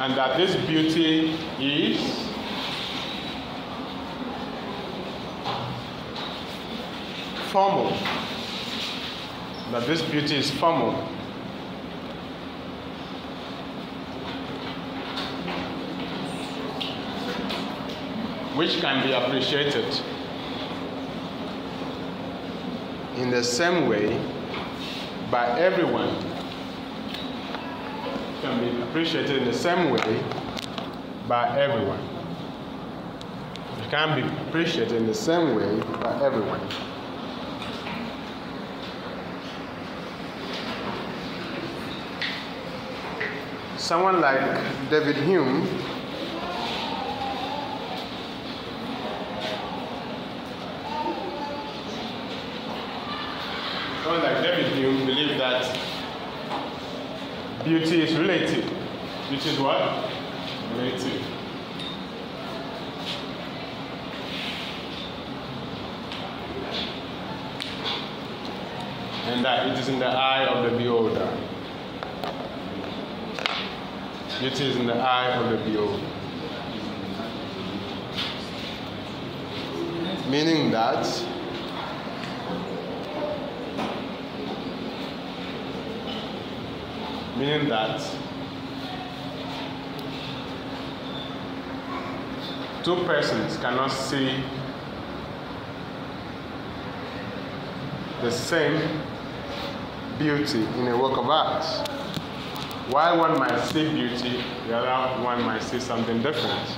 and that this beauty is formal. This is formal. Which can be appreciated in the same way by everyone can be appreciated in the same way by everyone. It can be appreciated in the same way by everyone. Someone like David Hume someone like David Hume believed that beauty is relative. which is what? Relative. And that it is in the eye of the beholder. Beauty is in the eye of the beholder. Meaning that meaning that two persons cannot see the same beauty in a work of art. While one might see beauty, the other one might see something different.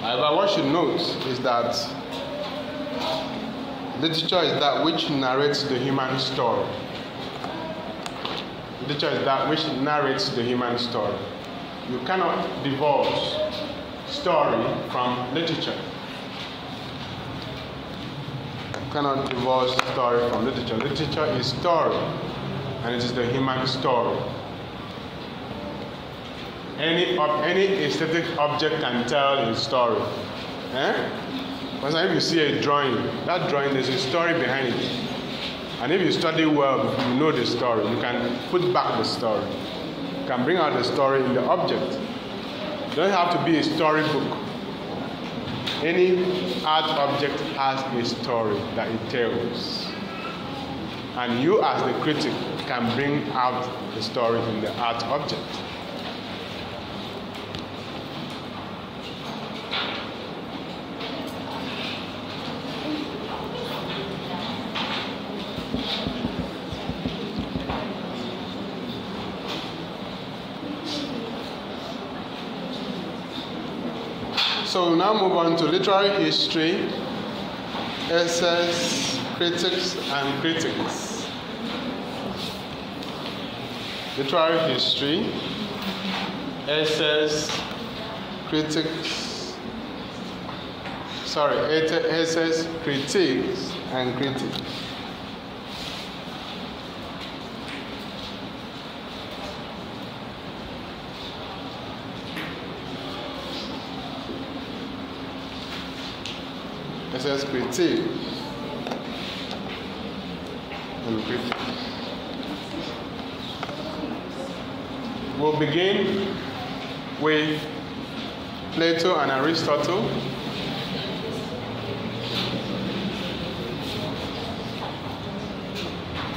However, what you note is that literature is that which narrates the human story. Literature is that which narrates the human story. You cannot divorce story from literature. You cannot divorce story from literature. Literature is story, and it is the human story. Any, of any aesthetic object can tell a story. Eh? Example, if you see a drawing, that drawing, there's a story behind it. And if you study well, you know the story. You can put back the story. Can bring out the story in the object. It doesn't have to be a storybook. Any art object has a story that it tells. And you, as the critic, can bring out the story in the art object. So we'll now move on to literary history, essays, critics, and critics. Literary history, essays, critics, sorry, essays, critiques, and critics. Says critique and critique. We'll begin with Plato and Aristotle.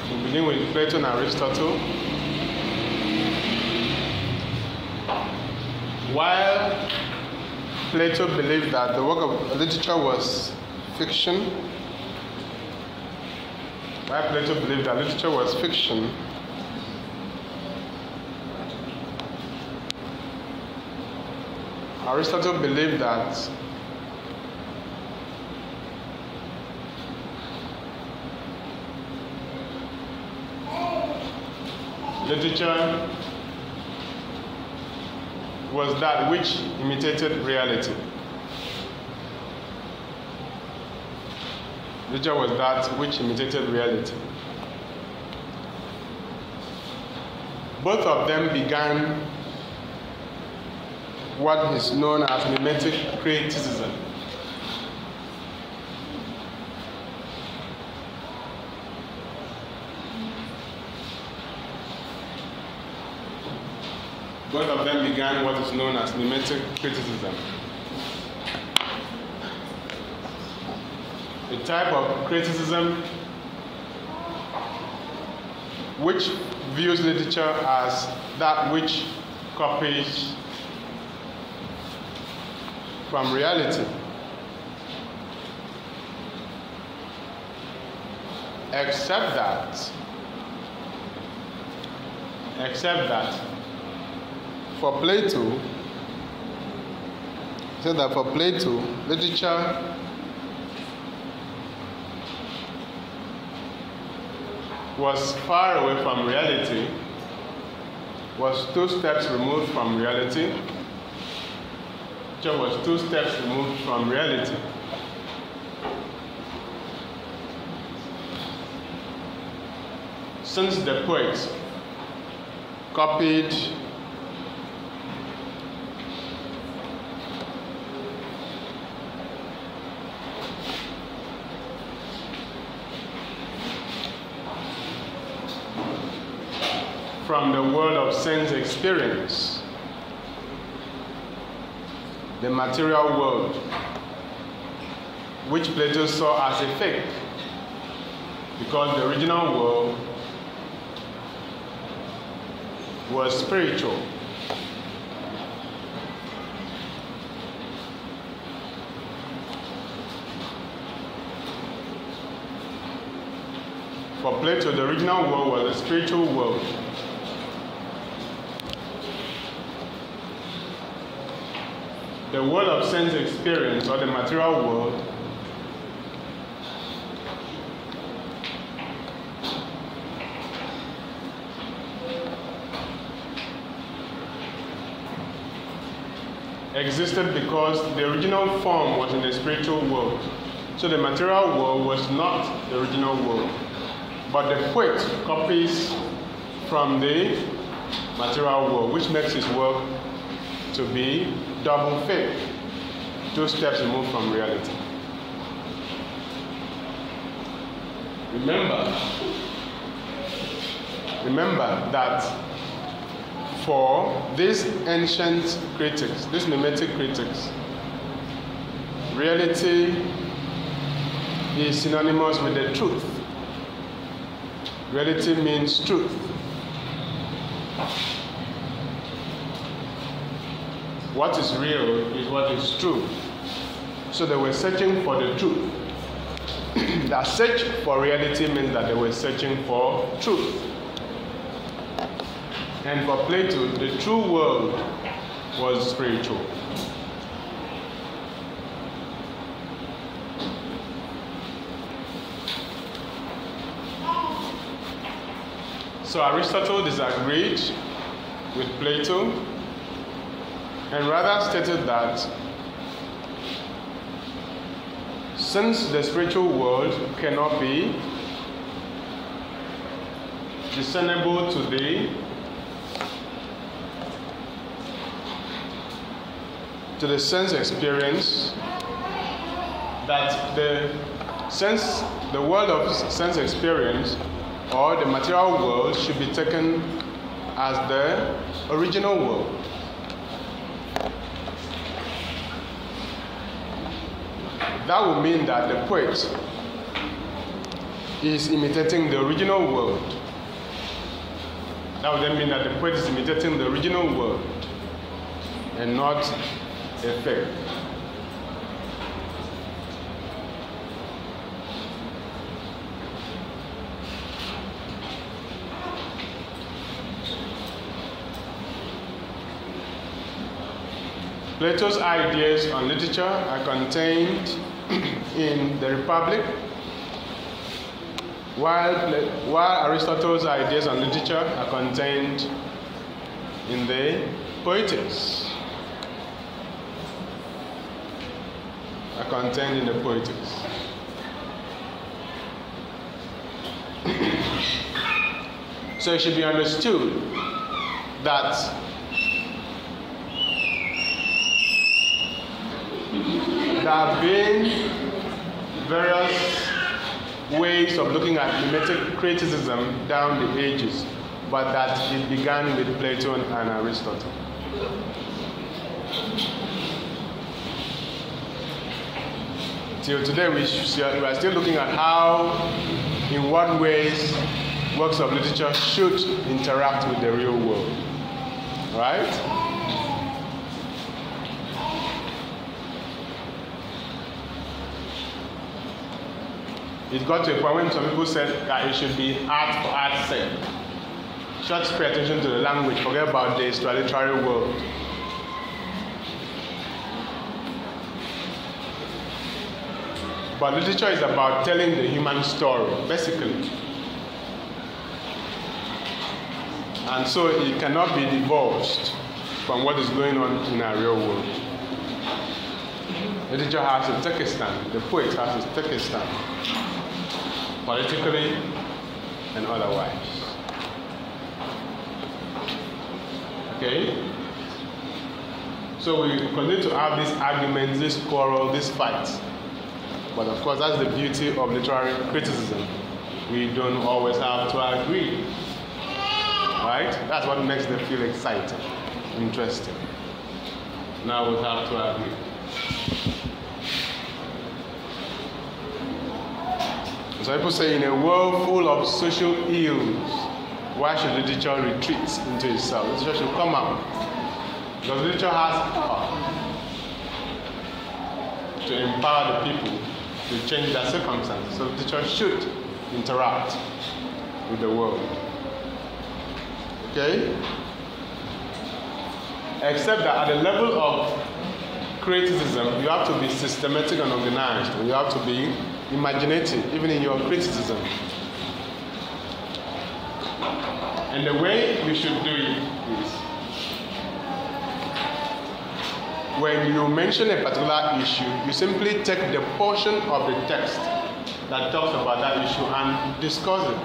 We'll begin with Plato and Aristotle. While Plato believed that the work of literature was fiction. Why Plato believed that literature was fiction. Aristotle believed that literature was that which imitated reality. Literature was that which imitated reality. Both of them began what is known as mimetic criticism. Both of them began what is known as mimetic criticism. A type of criticism which views literature as that which copies from reality. Except that, except that, for Plato, said that for Plato, literature was far away from reality, was two steps removed from reality. John was two steps removed from reality. Since the poet copied the world of sense experience, the material world, which Plato saw as a fake, because the original world was spiritual. For Plato, the original world was a spiritual world the world of sense experience or the material world existed because the original form was in the spiritual world. So the material world was not the original world. But the poet copies from the material world, which makes his work to be double fake, two steps removed from reality. Remember, remember that for these ancient critics, these mimetic critics, reality is synonymous with the truth. Reality means truth. What is real is what is true. So they were searching for the truth. that search for reality means that they were searching for truth. And for Plato, the true world was spiritual. So Aristotle disagreed with Plato and rather stated that since the spiritual world cannot be discernible to the to the sense experience that the sense the world of sense experience or the material world should be taken as the original world. That would mean that the poet is imitating the original world. That would then mean that the poet is imitating the original world and not a fake. Plato's ideas on literature are contained in the Republic, while, while Aristotle's ideas on literature are contained in the Poetics. Are contained in the Poetics. so it should be understood that have been various ways of looking at mimetic criticism down the ages, but that it began with Plato and Aristotle. Till today, we, we are still looking at how, in what ways, works of literature should interact with the real world. Right? It got to a point when some people said that it should be art for art's sake. Just pay attention to the language, forget about the literary world. But literature is about telling the human story, basically. And so it cannot be divorced from what is going on in our real world. Literature has to take a stand, the poet has to take a stand politically and otherwise. Okay? So we continue to have these arguments, this quarrel, this fight. But of course, that's the beauty of literary criticism. We don't always have to agree. Right? That's what makes them feel exciting, interesting. Now we have to agree. So people say in a world full of social ills, why should literature retreat into itself? Literature should come out. Because literature has power to empower the people to change their circumstances. So literature should interact with the world. Okay? Except that at the level of criticism, you have to be systematic and organized, you have to be imaginative, even in your criticism. And the way you should do it is when you mention a particular issue, you simply take the portion of the text that talks about that issue and discuss it.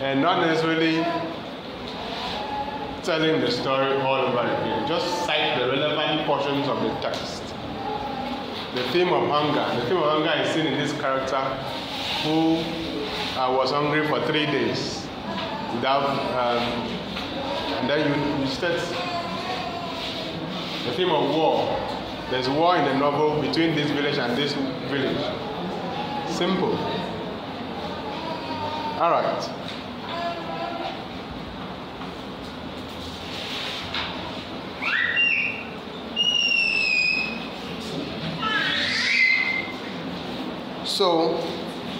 And not necessarily telling the story all over again. Just cite the relevant portions of the text the theme of hunger. The theme of hunger is seen in this character who uh, was hungry for three days without, um, and then you, you start the theme of war There's war in the novel between this village and this village. Simple. All right. So,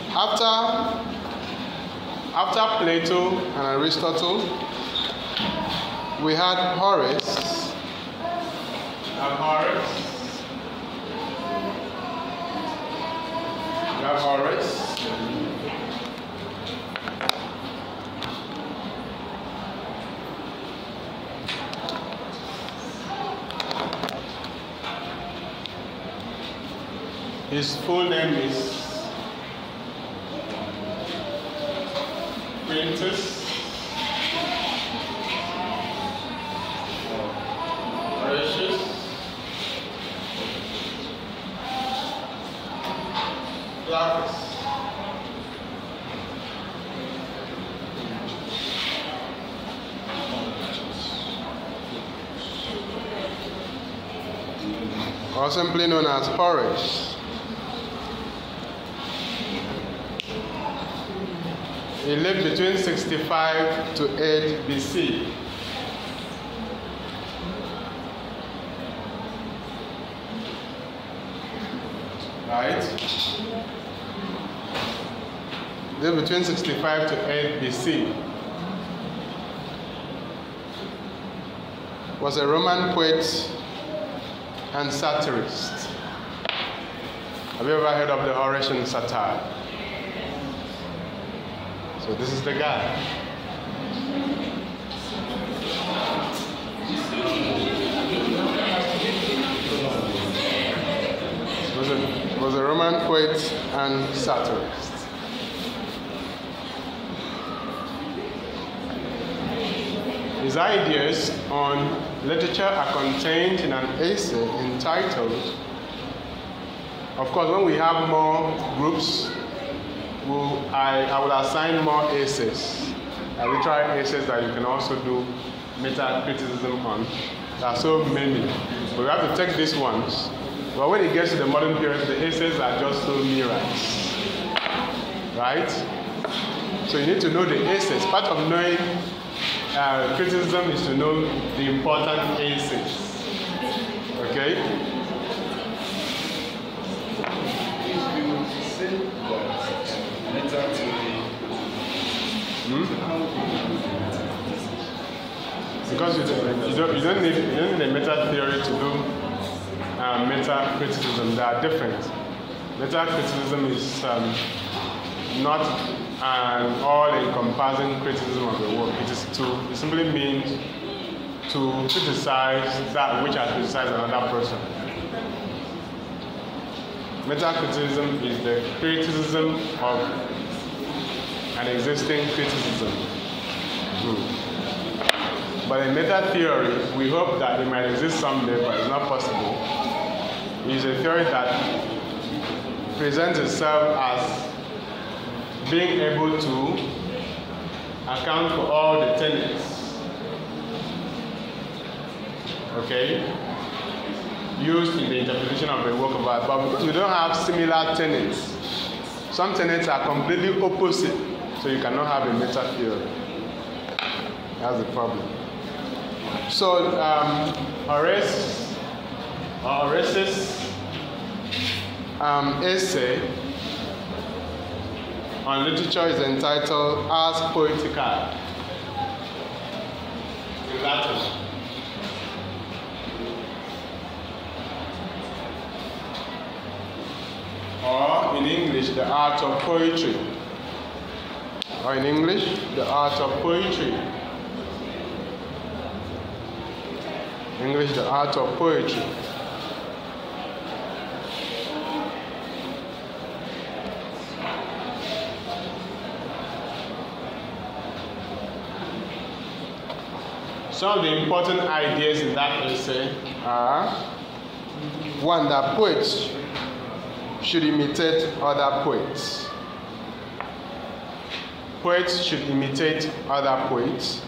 after after Plato and Aristotle, we had Horace. And Horace. We have Horace. His full name is Flaccus. Or simply known as Horace. Lived between 65 to 8 BC. Right? Lived between 65 to 8 BC. Was a Roman poet and satirist. Have you ever heard of the Horatian satire? So this is the guy. Was a, was a Roman poet and satirist. His ideas on literature are contained in an essay entitled, of course, when we have more groups, will I, I will assign more uh, literary essays that you can also do meta criticism on. There are so many, but we have to take these ones. But when it gets to the modern period, the essays are just so mirrors, right? So you need to know the essays. Part of knowing uh, criticism is to know the important essays. Okay? Hmm? Because you don't, you, don't, you, don't need, you don't need a meta theory to do uh, meta criticism. They are different. Meta criticism is um, not an all-encompassing criticism of the work. It is to it simply means to criticize that which has criticized another person. Meta-criticism is the criticism of an existing criticism. But in meta theory, we hope that it might exist someday, but it's not possible. It is a theory that presents itself as being able to account for all the tenets, okay, used in the interpretation of the work of art. But because we don't have similar tenets, some tenets are completely opposite, so you cannot have a meta theory. That's the problem. So, um, Horace, or Horace's um, essay on literature is entitled Ars Poetica in Latin. Or in English, the art of poetry. Or in English, the art of poetry. English, the art of poetry. Some of the important ideas in that essay are one, that poets should imitate other poets. Poets should imitate other poets.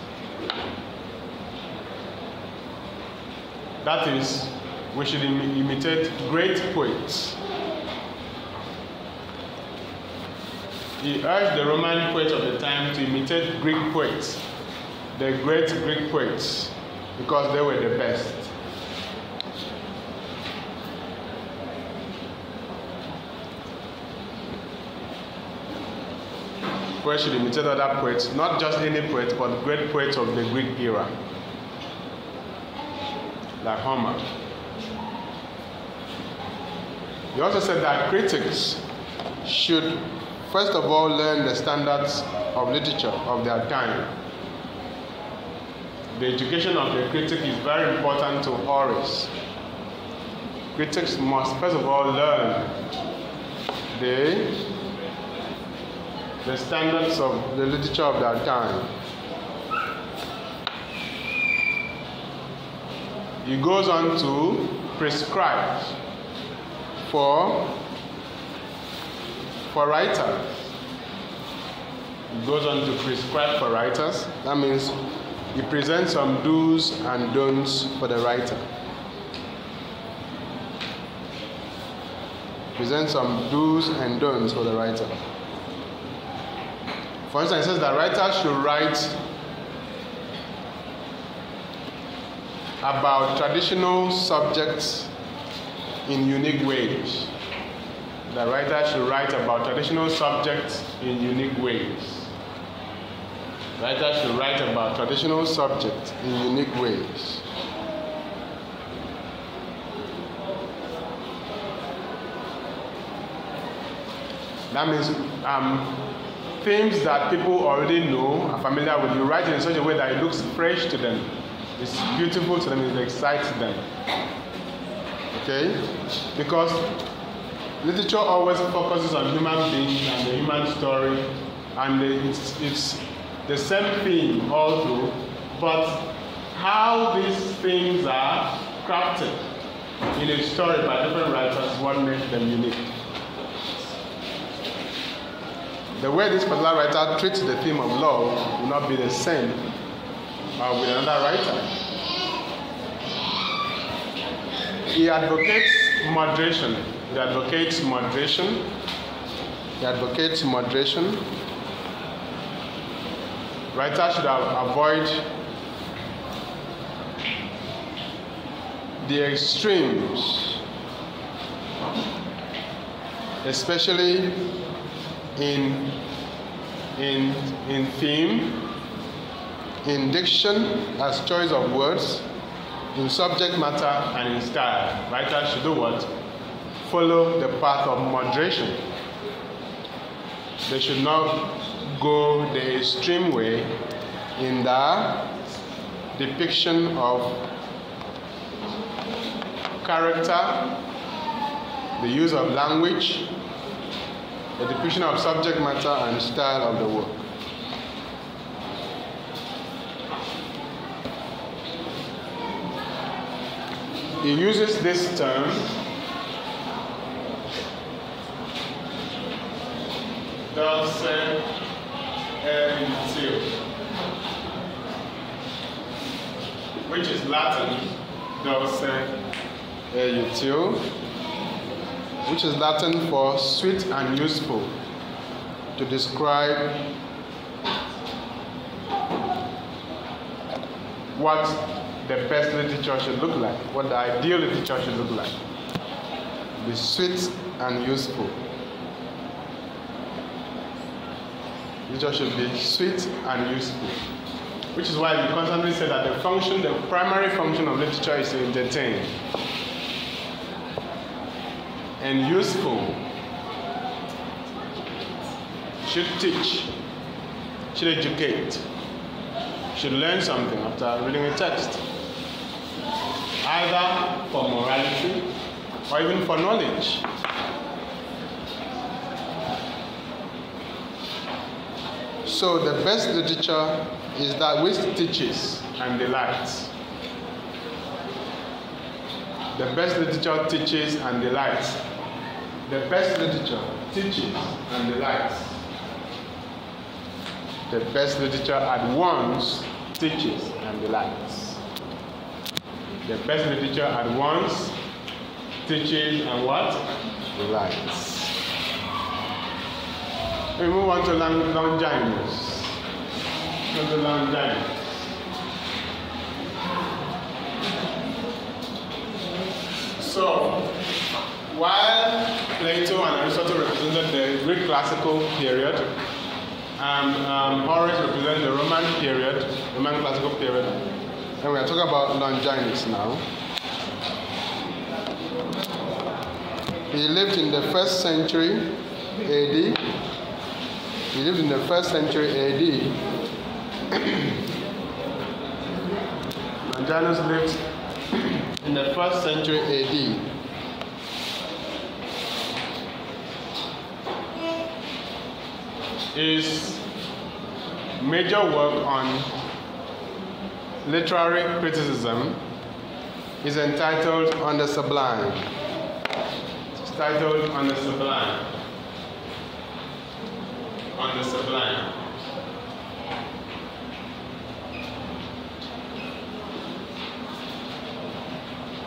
That is, we should Im- imitate great poets. He urged the Roman poets of the time to imitate Greek poets, the great Greek poets, because they were the best. Poets should imitate other poets, not just any poet, but great poets of the Greek era, like Homer. He also said that critics should first of all learn the standards of literature of their time. The education of the critic is very important to Horace. Critics must first of all learn the, the standards of the literature of that time. He goes on to prescribe for for writers. He goes on to prescribe for writers. That means he presents some do's and don'ts for the writer. Presents some do's and don'ts for the writer. For instance, he says that writers should write about traditional subjects in unique ways. The writer should write about traditional subjects in unique ways. Writers should write about traditional subjects in unique ways. That means um, themes that people already know, are familiar with, you write it in such a way that it looks fresh to them, it's beautiful to them, it excites them. Okay? Because literature always focuses on human beings and the human story, and it's, it's the same theme all through, but how these things are crafted in a story by different writers what makes them unique. The way this particular writer treats the theme of love will not be the same uh, with another writer. He advocates moderation. He advocates moderation. He advocates moderation. Writers should avoid the extremes, especially in in in theme, in diction as choice of words, in subject matter and in style. Writers should do what? Follow the path of moderation. They should not go the extreme way in the depiction of character, the use of language, the depiction of subject matter and style of the work. He uses this term utile, which is Latin et utile, which is Latin for sweet and useful, to describe what the best literature should look like, what the ideal literature should look like. Be sweet and useful. Literature should be sweet and useful. Which is why we constantly say that the function, the primary function of literature is to entertain. And useful should teach, should educate, should learn something after reading a text. Either for morality or even for knowledge. So the best literature is that which teaches and delights. The best literature teaches and delights. The best literature teaches and delights. The best literature at once teaches and delights. The best literature at once teaches, and what? Lights. We move on to Long- Longinus. To the Longinus. So, Plato and Aristotle represented the Greek classical period, and um, Horace represented the Roman period, Roman classical period, And we are talking about Longinus now. He lived in the first century AD. He lived in the first century AD. Longinus lived In the first century AD. His major work on literary criticism is entitled On the Sublime. It's titled On the Sublime. On the Sublime.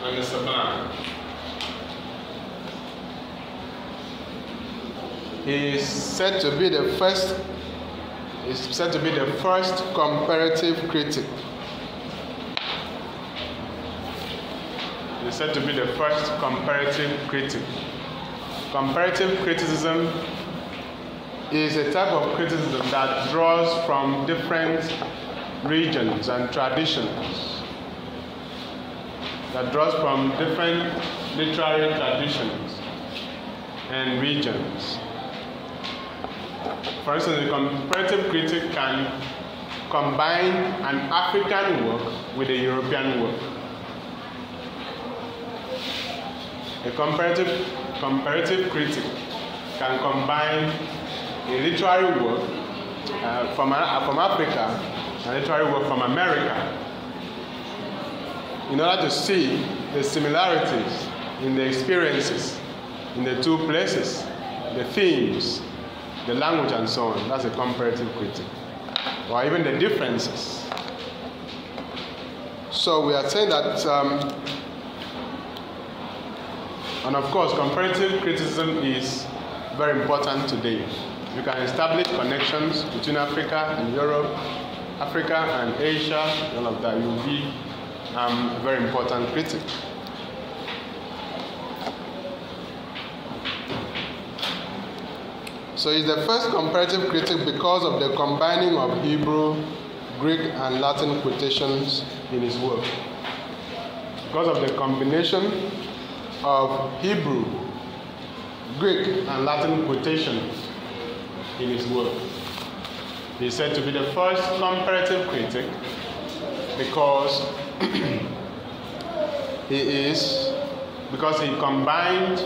On the Sublime. He is said to be the first is said to be the first comparative critic. He's said to be the first comparative critic. Comparative criticism is a type of criticism that draws from different regions and traditions. That draws from different literary traditions and regions. For instance, a comparative critic can combine an African work with a European work. A comparative, comparative critic can combine a literary work uh, from, uh, from Africa and a literary work from America in order to see the similarities in the experiences in the two places, the themes, the language, and so on. That's a comparative critic. Or even the differences. So we are saying that um, And of course, comparative criticism is very important today. You can establish connections between Africa and Europe, Africa and Asia, all of that. You'll be um, a very important critic. So he's the first comparative critic because of the combining of Hebrew, Greek, and Latin quotations in his work. Because of the combination of Hebrew, Greek, and Latin quotations in his work. He's said to be the first comparative critic because he is because he combined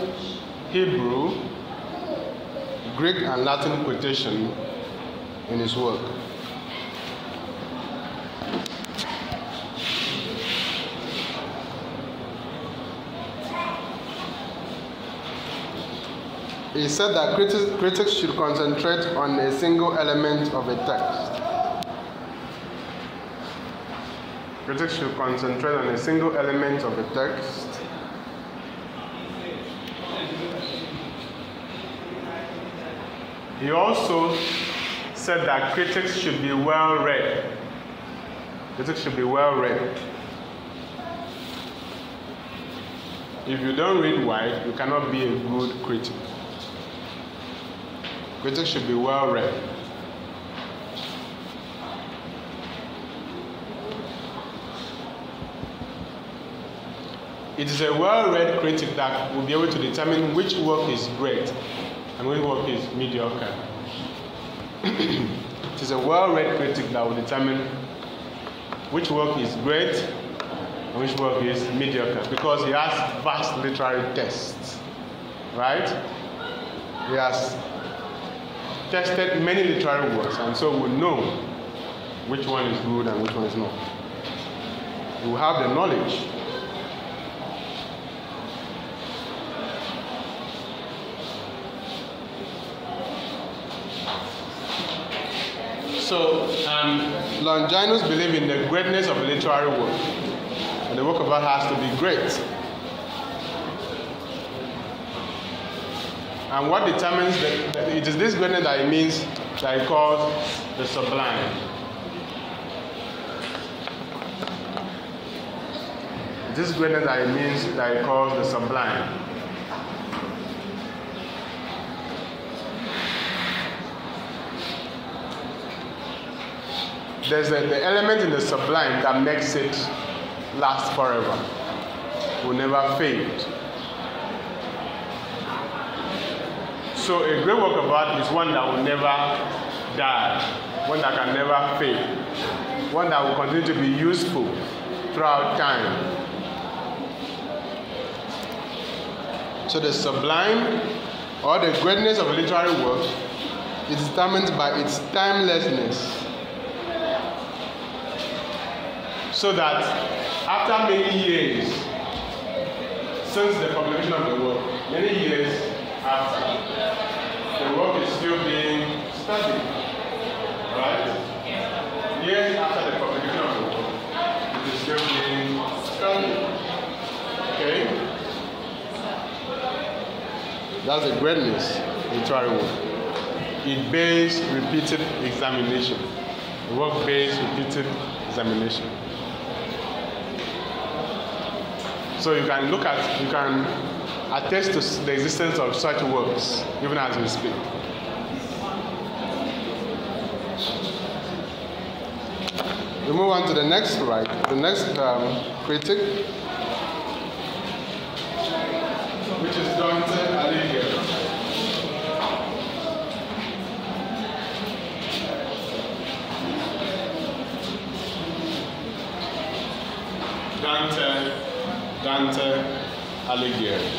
Hebrew, Greek and Latin quotation in his work. He said that critics, critics should concentrate on a single element of a text. critics should concentrate on a single element of Of a text. He also said that critics should be well read. Critics should be well read. If you don't read wide, you cannot be a good critic. Critics should be well read. It is a well read critic that will be able to determine which work is great and which work is mediocre. it is a well read critic that will determine which work is great and which work is mediocre because he has vast literary tests, right? He has tested many literary works and so will know which one is good and which one is not. He will have the knowledge So, um, Longinus believed in the greatness of literary work. And the work of art has to be great. And what determines that it is this greatness that it means that it calls the sublime. This greatness that it means that it calls the sublime. There's a, the element in the sublime that makes it last forever, will never fade. So a great work of art is one that will never die, one that can never fade, one that will continue to be useful throughout time. So the sublime or the greatness of a literary work is determined by its timelessness. So that after many years, since the publication of the work, many years after, the work is still being studied. Right? Years after the publication of the work, it is still being studied. Okay? That's the greatness literary work. It bears repeated examination. Work bears repeated examination. So you can look at, you can attest to the existence of such works, even as we speak. We move on to the next right, the next um, critic, which is Dante Alighieri. Dante, Dante Alighieri.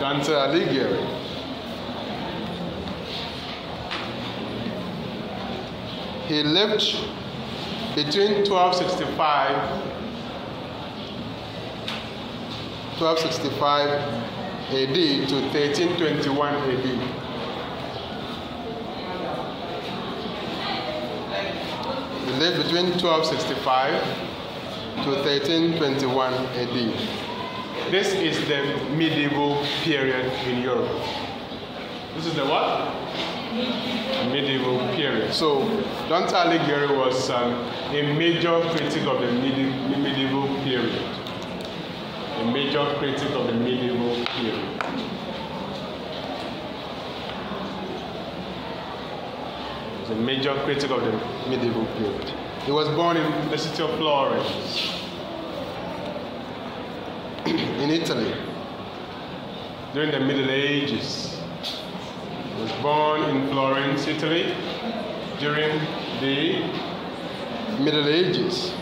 Dante Alighieri. He lived between 1265 1265 AD to 1321 AD. Lived between 1265 to 1321 AD. This is the medieval period in Europe. This is the what? medieval period. So Dante Alighieri was um, a major critic of the medi- medieval period. A major critic of the medieval period. He was a major critic of the medieval period. He was born in the city of Florence, in Italy, during the Middle Ages was born in Florence, Italy, during the Middle Ages.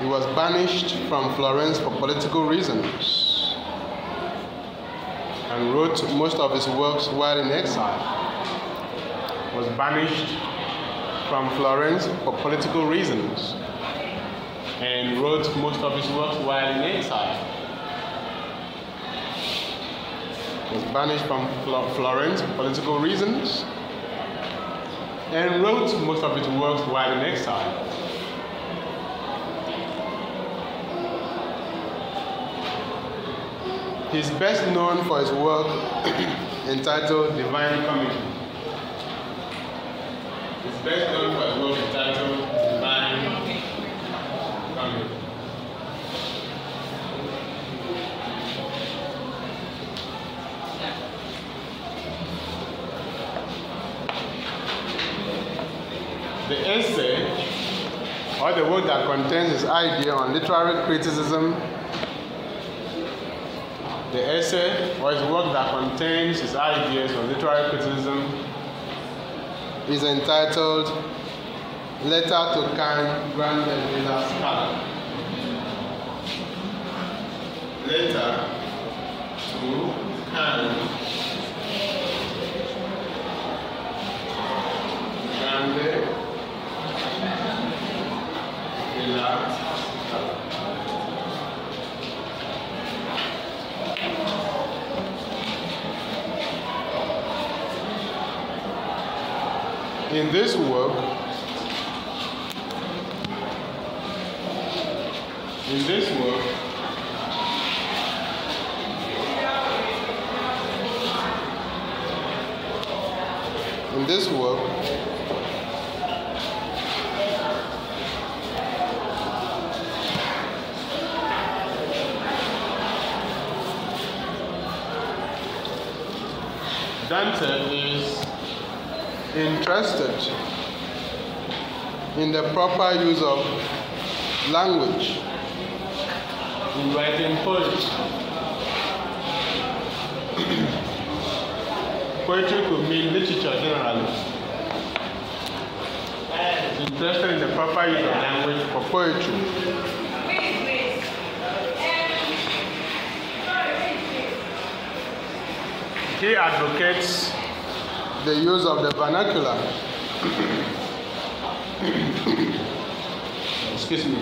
He was banished from Florence for political reasons and wrote most of his works while in exile. Was banished from Florence for political reasons and wrote most of his works while in exile. Was banished from Florence for political reasons and wrote most of his works while in exile. He's best known for his work entitled Divine Comedy. He's best known for his work entitled Divine Comedy. The essay, or the work that contains his idea on literary criticism, the essay, or his work that contains his ideas on literary criticism, is entitled Letter to Can Grande della Scala. Letter to Can Grande della Scala. In this work, In this work, in this work, Dante interested in the proper use of language in writing poetry. poetry could mean literature generally. Interested in the proper use of language for poetry. He advocates the use of the vernacular. Excuse me.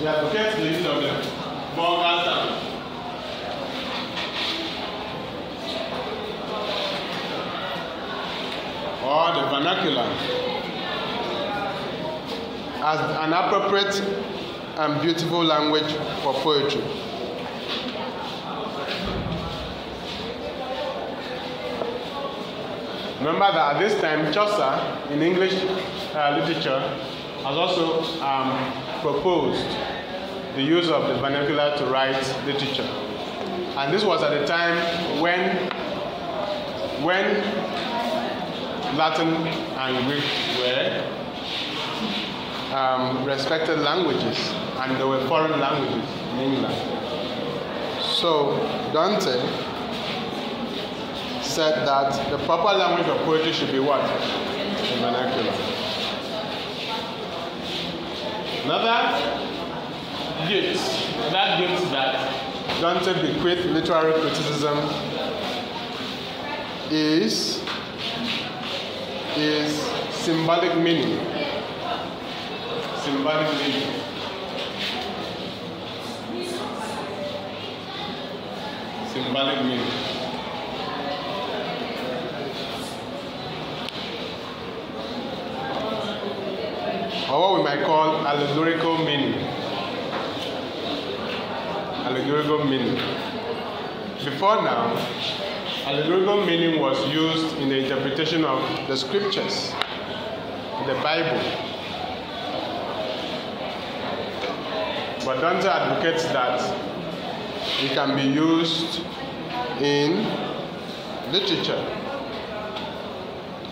He advocates the use of the vulgar sound. or the vernacular as an appropriate and beautiful language for poetry. Remember that at this time, Chaucer in English uh, literature has also um, proposed the use of the vernacular to write literature. And this was at a time when, when Latin and Greek were um, respected languages and there were foreign languages in England. So Dante said that the proper language of poetry should be what? The vernacular. Another gift, that gift that Dante bequeathed literary criticism is is symbolic meaning. Symbolic meaning. Symbolic meaning. Or what we might call allegorical meaning. Allegorical meaning. Before now, allegorical meaning was used in the interpretation of the scriptures, the Bible. But Dante advocates that it can be used in literature.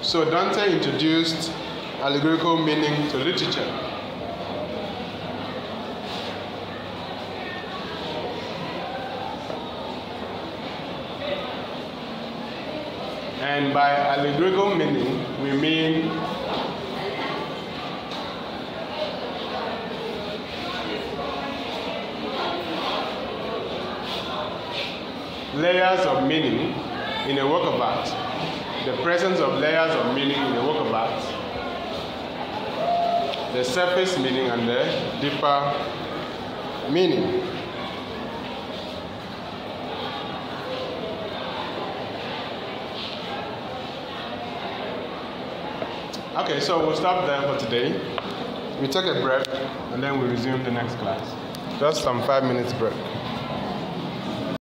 So Dante introduced allegorical meaning to literature. And by allegorical meaning, we mean layers of meaning in a work of art. The presence of layers of meaning in a work of art. The surface meaning and the deeper meaning. Okay, so we'll stop there for today. We take a break and then we resume the next class. Just some five minutes break.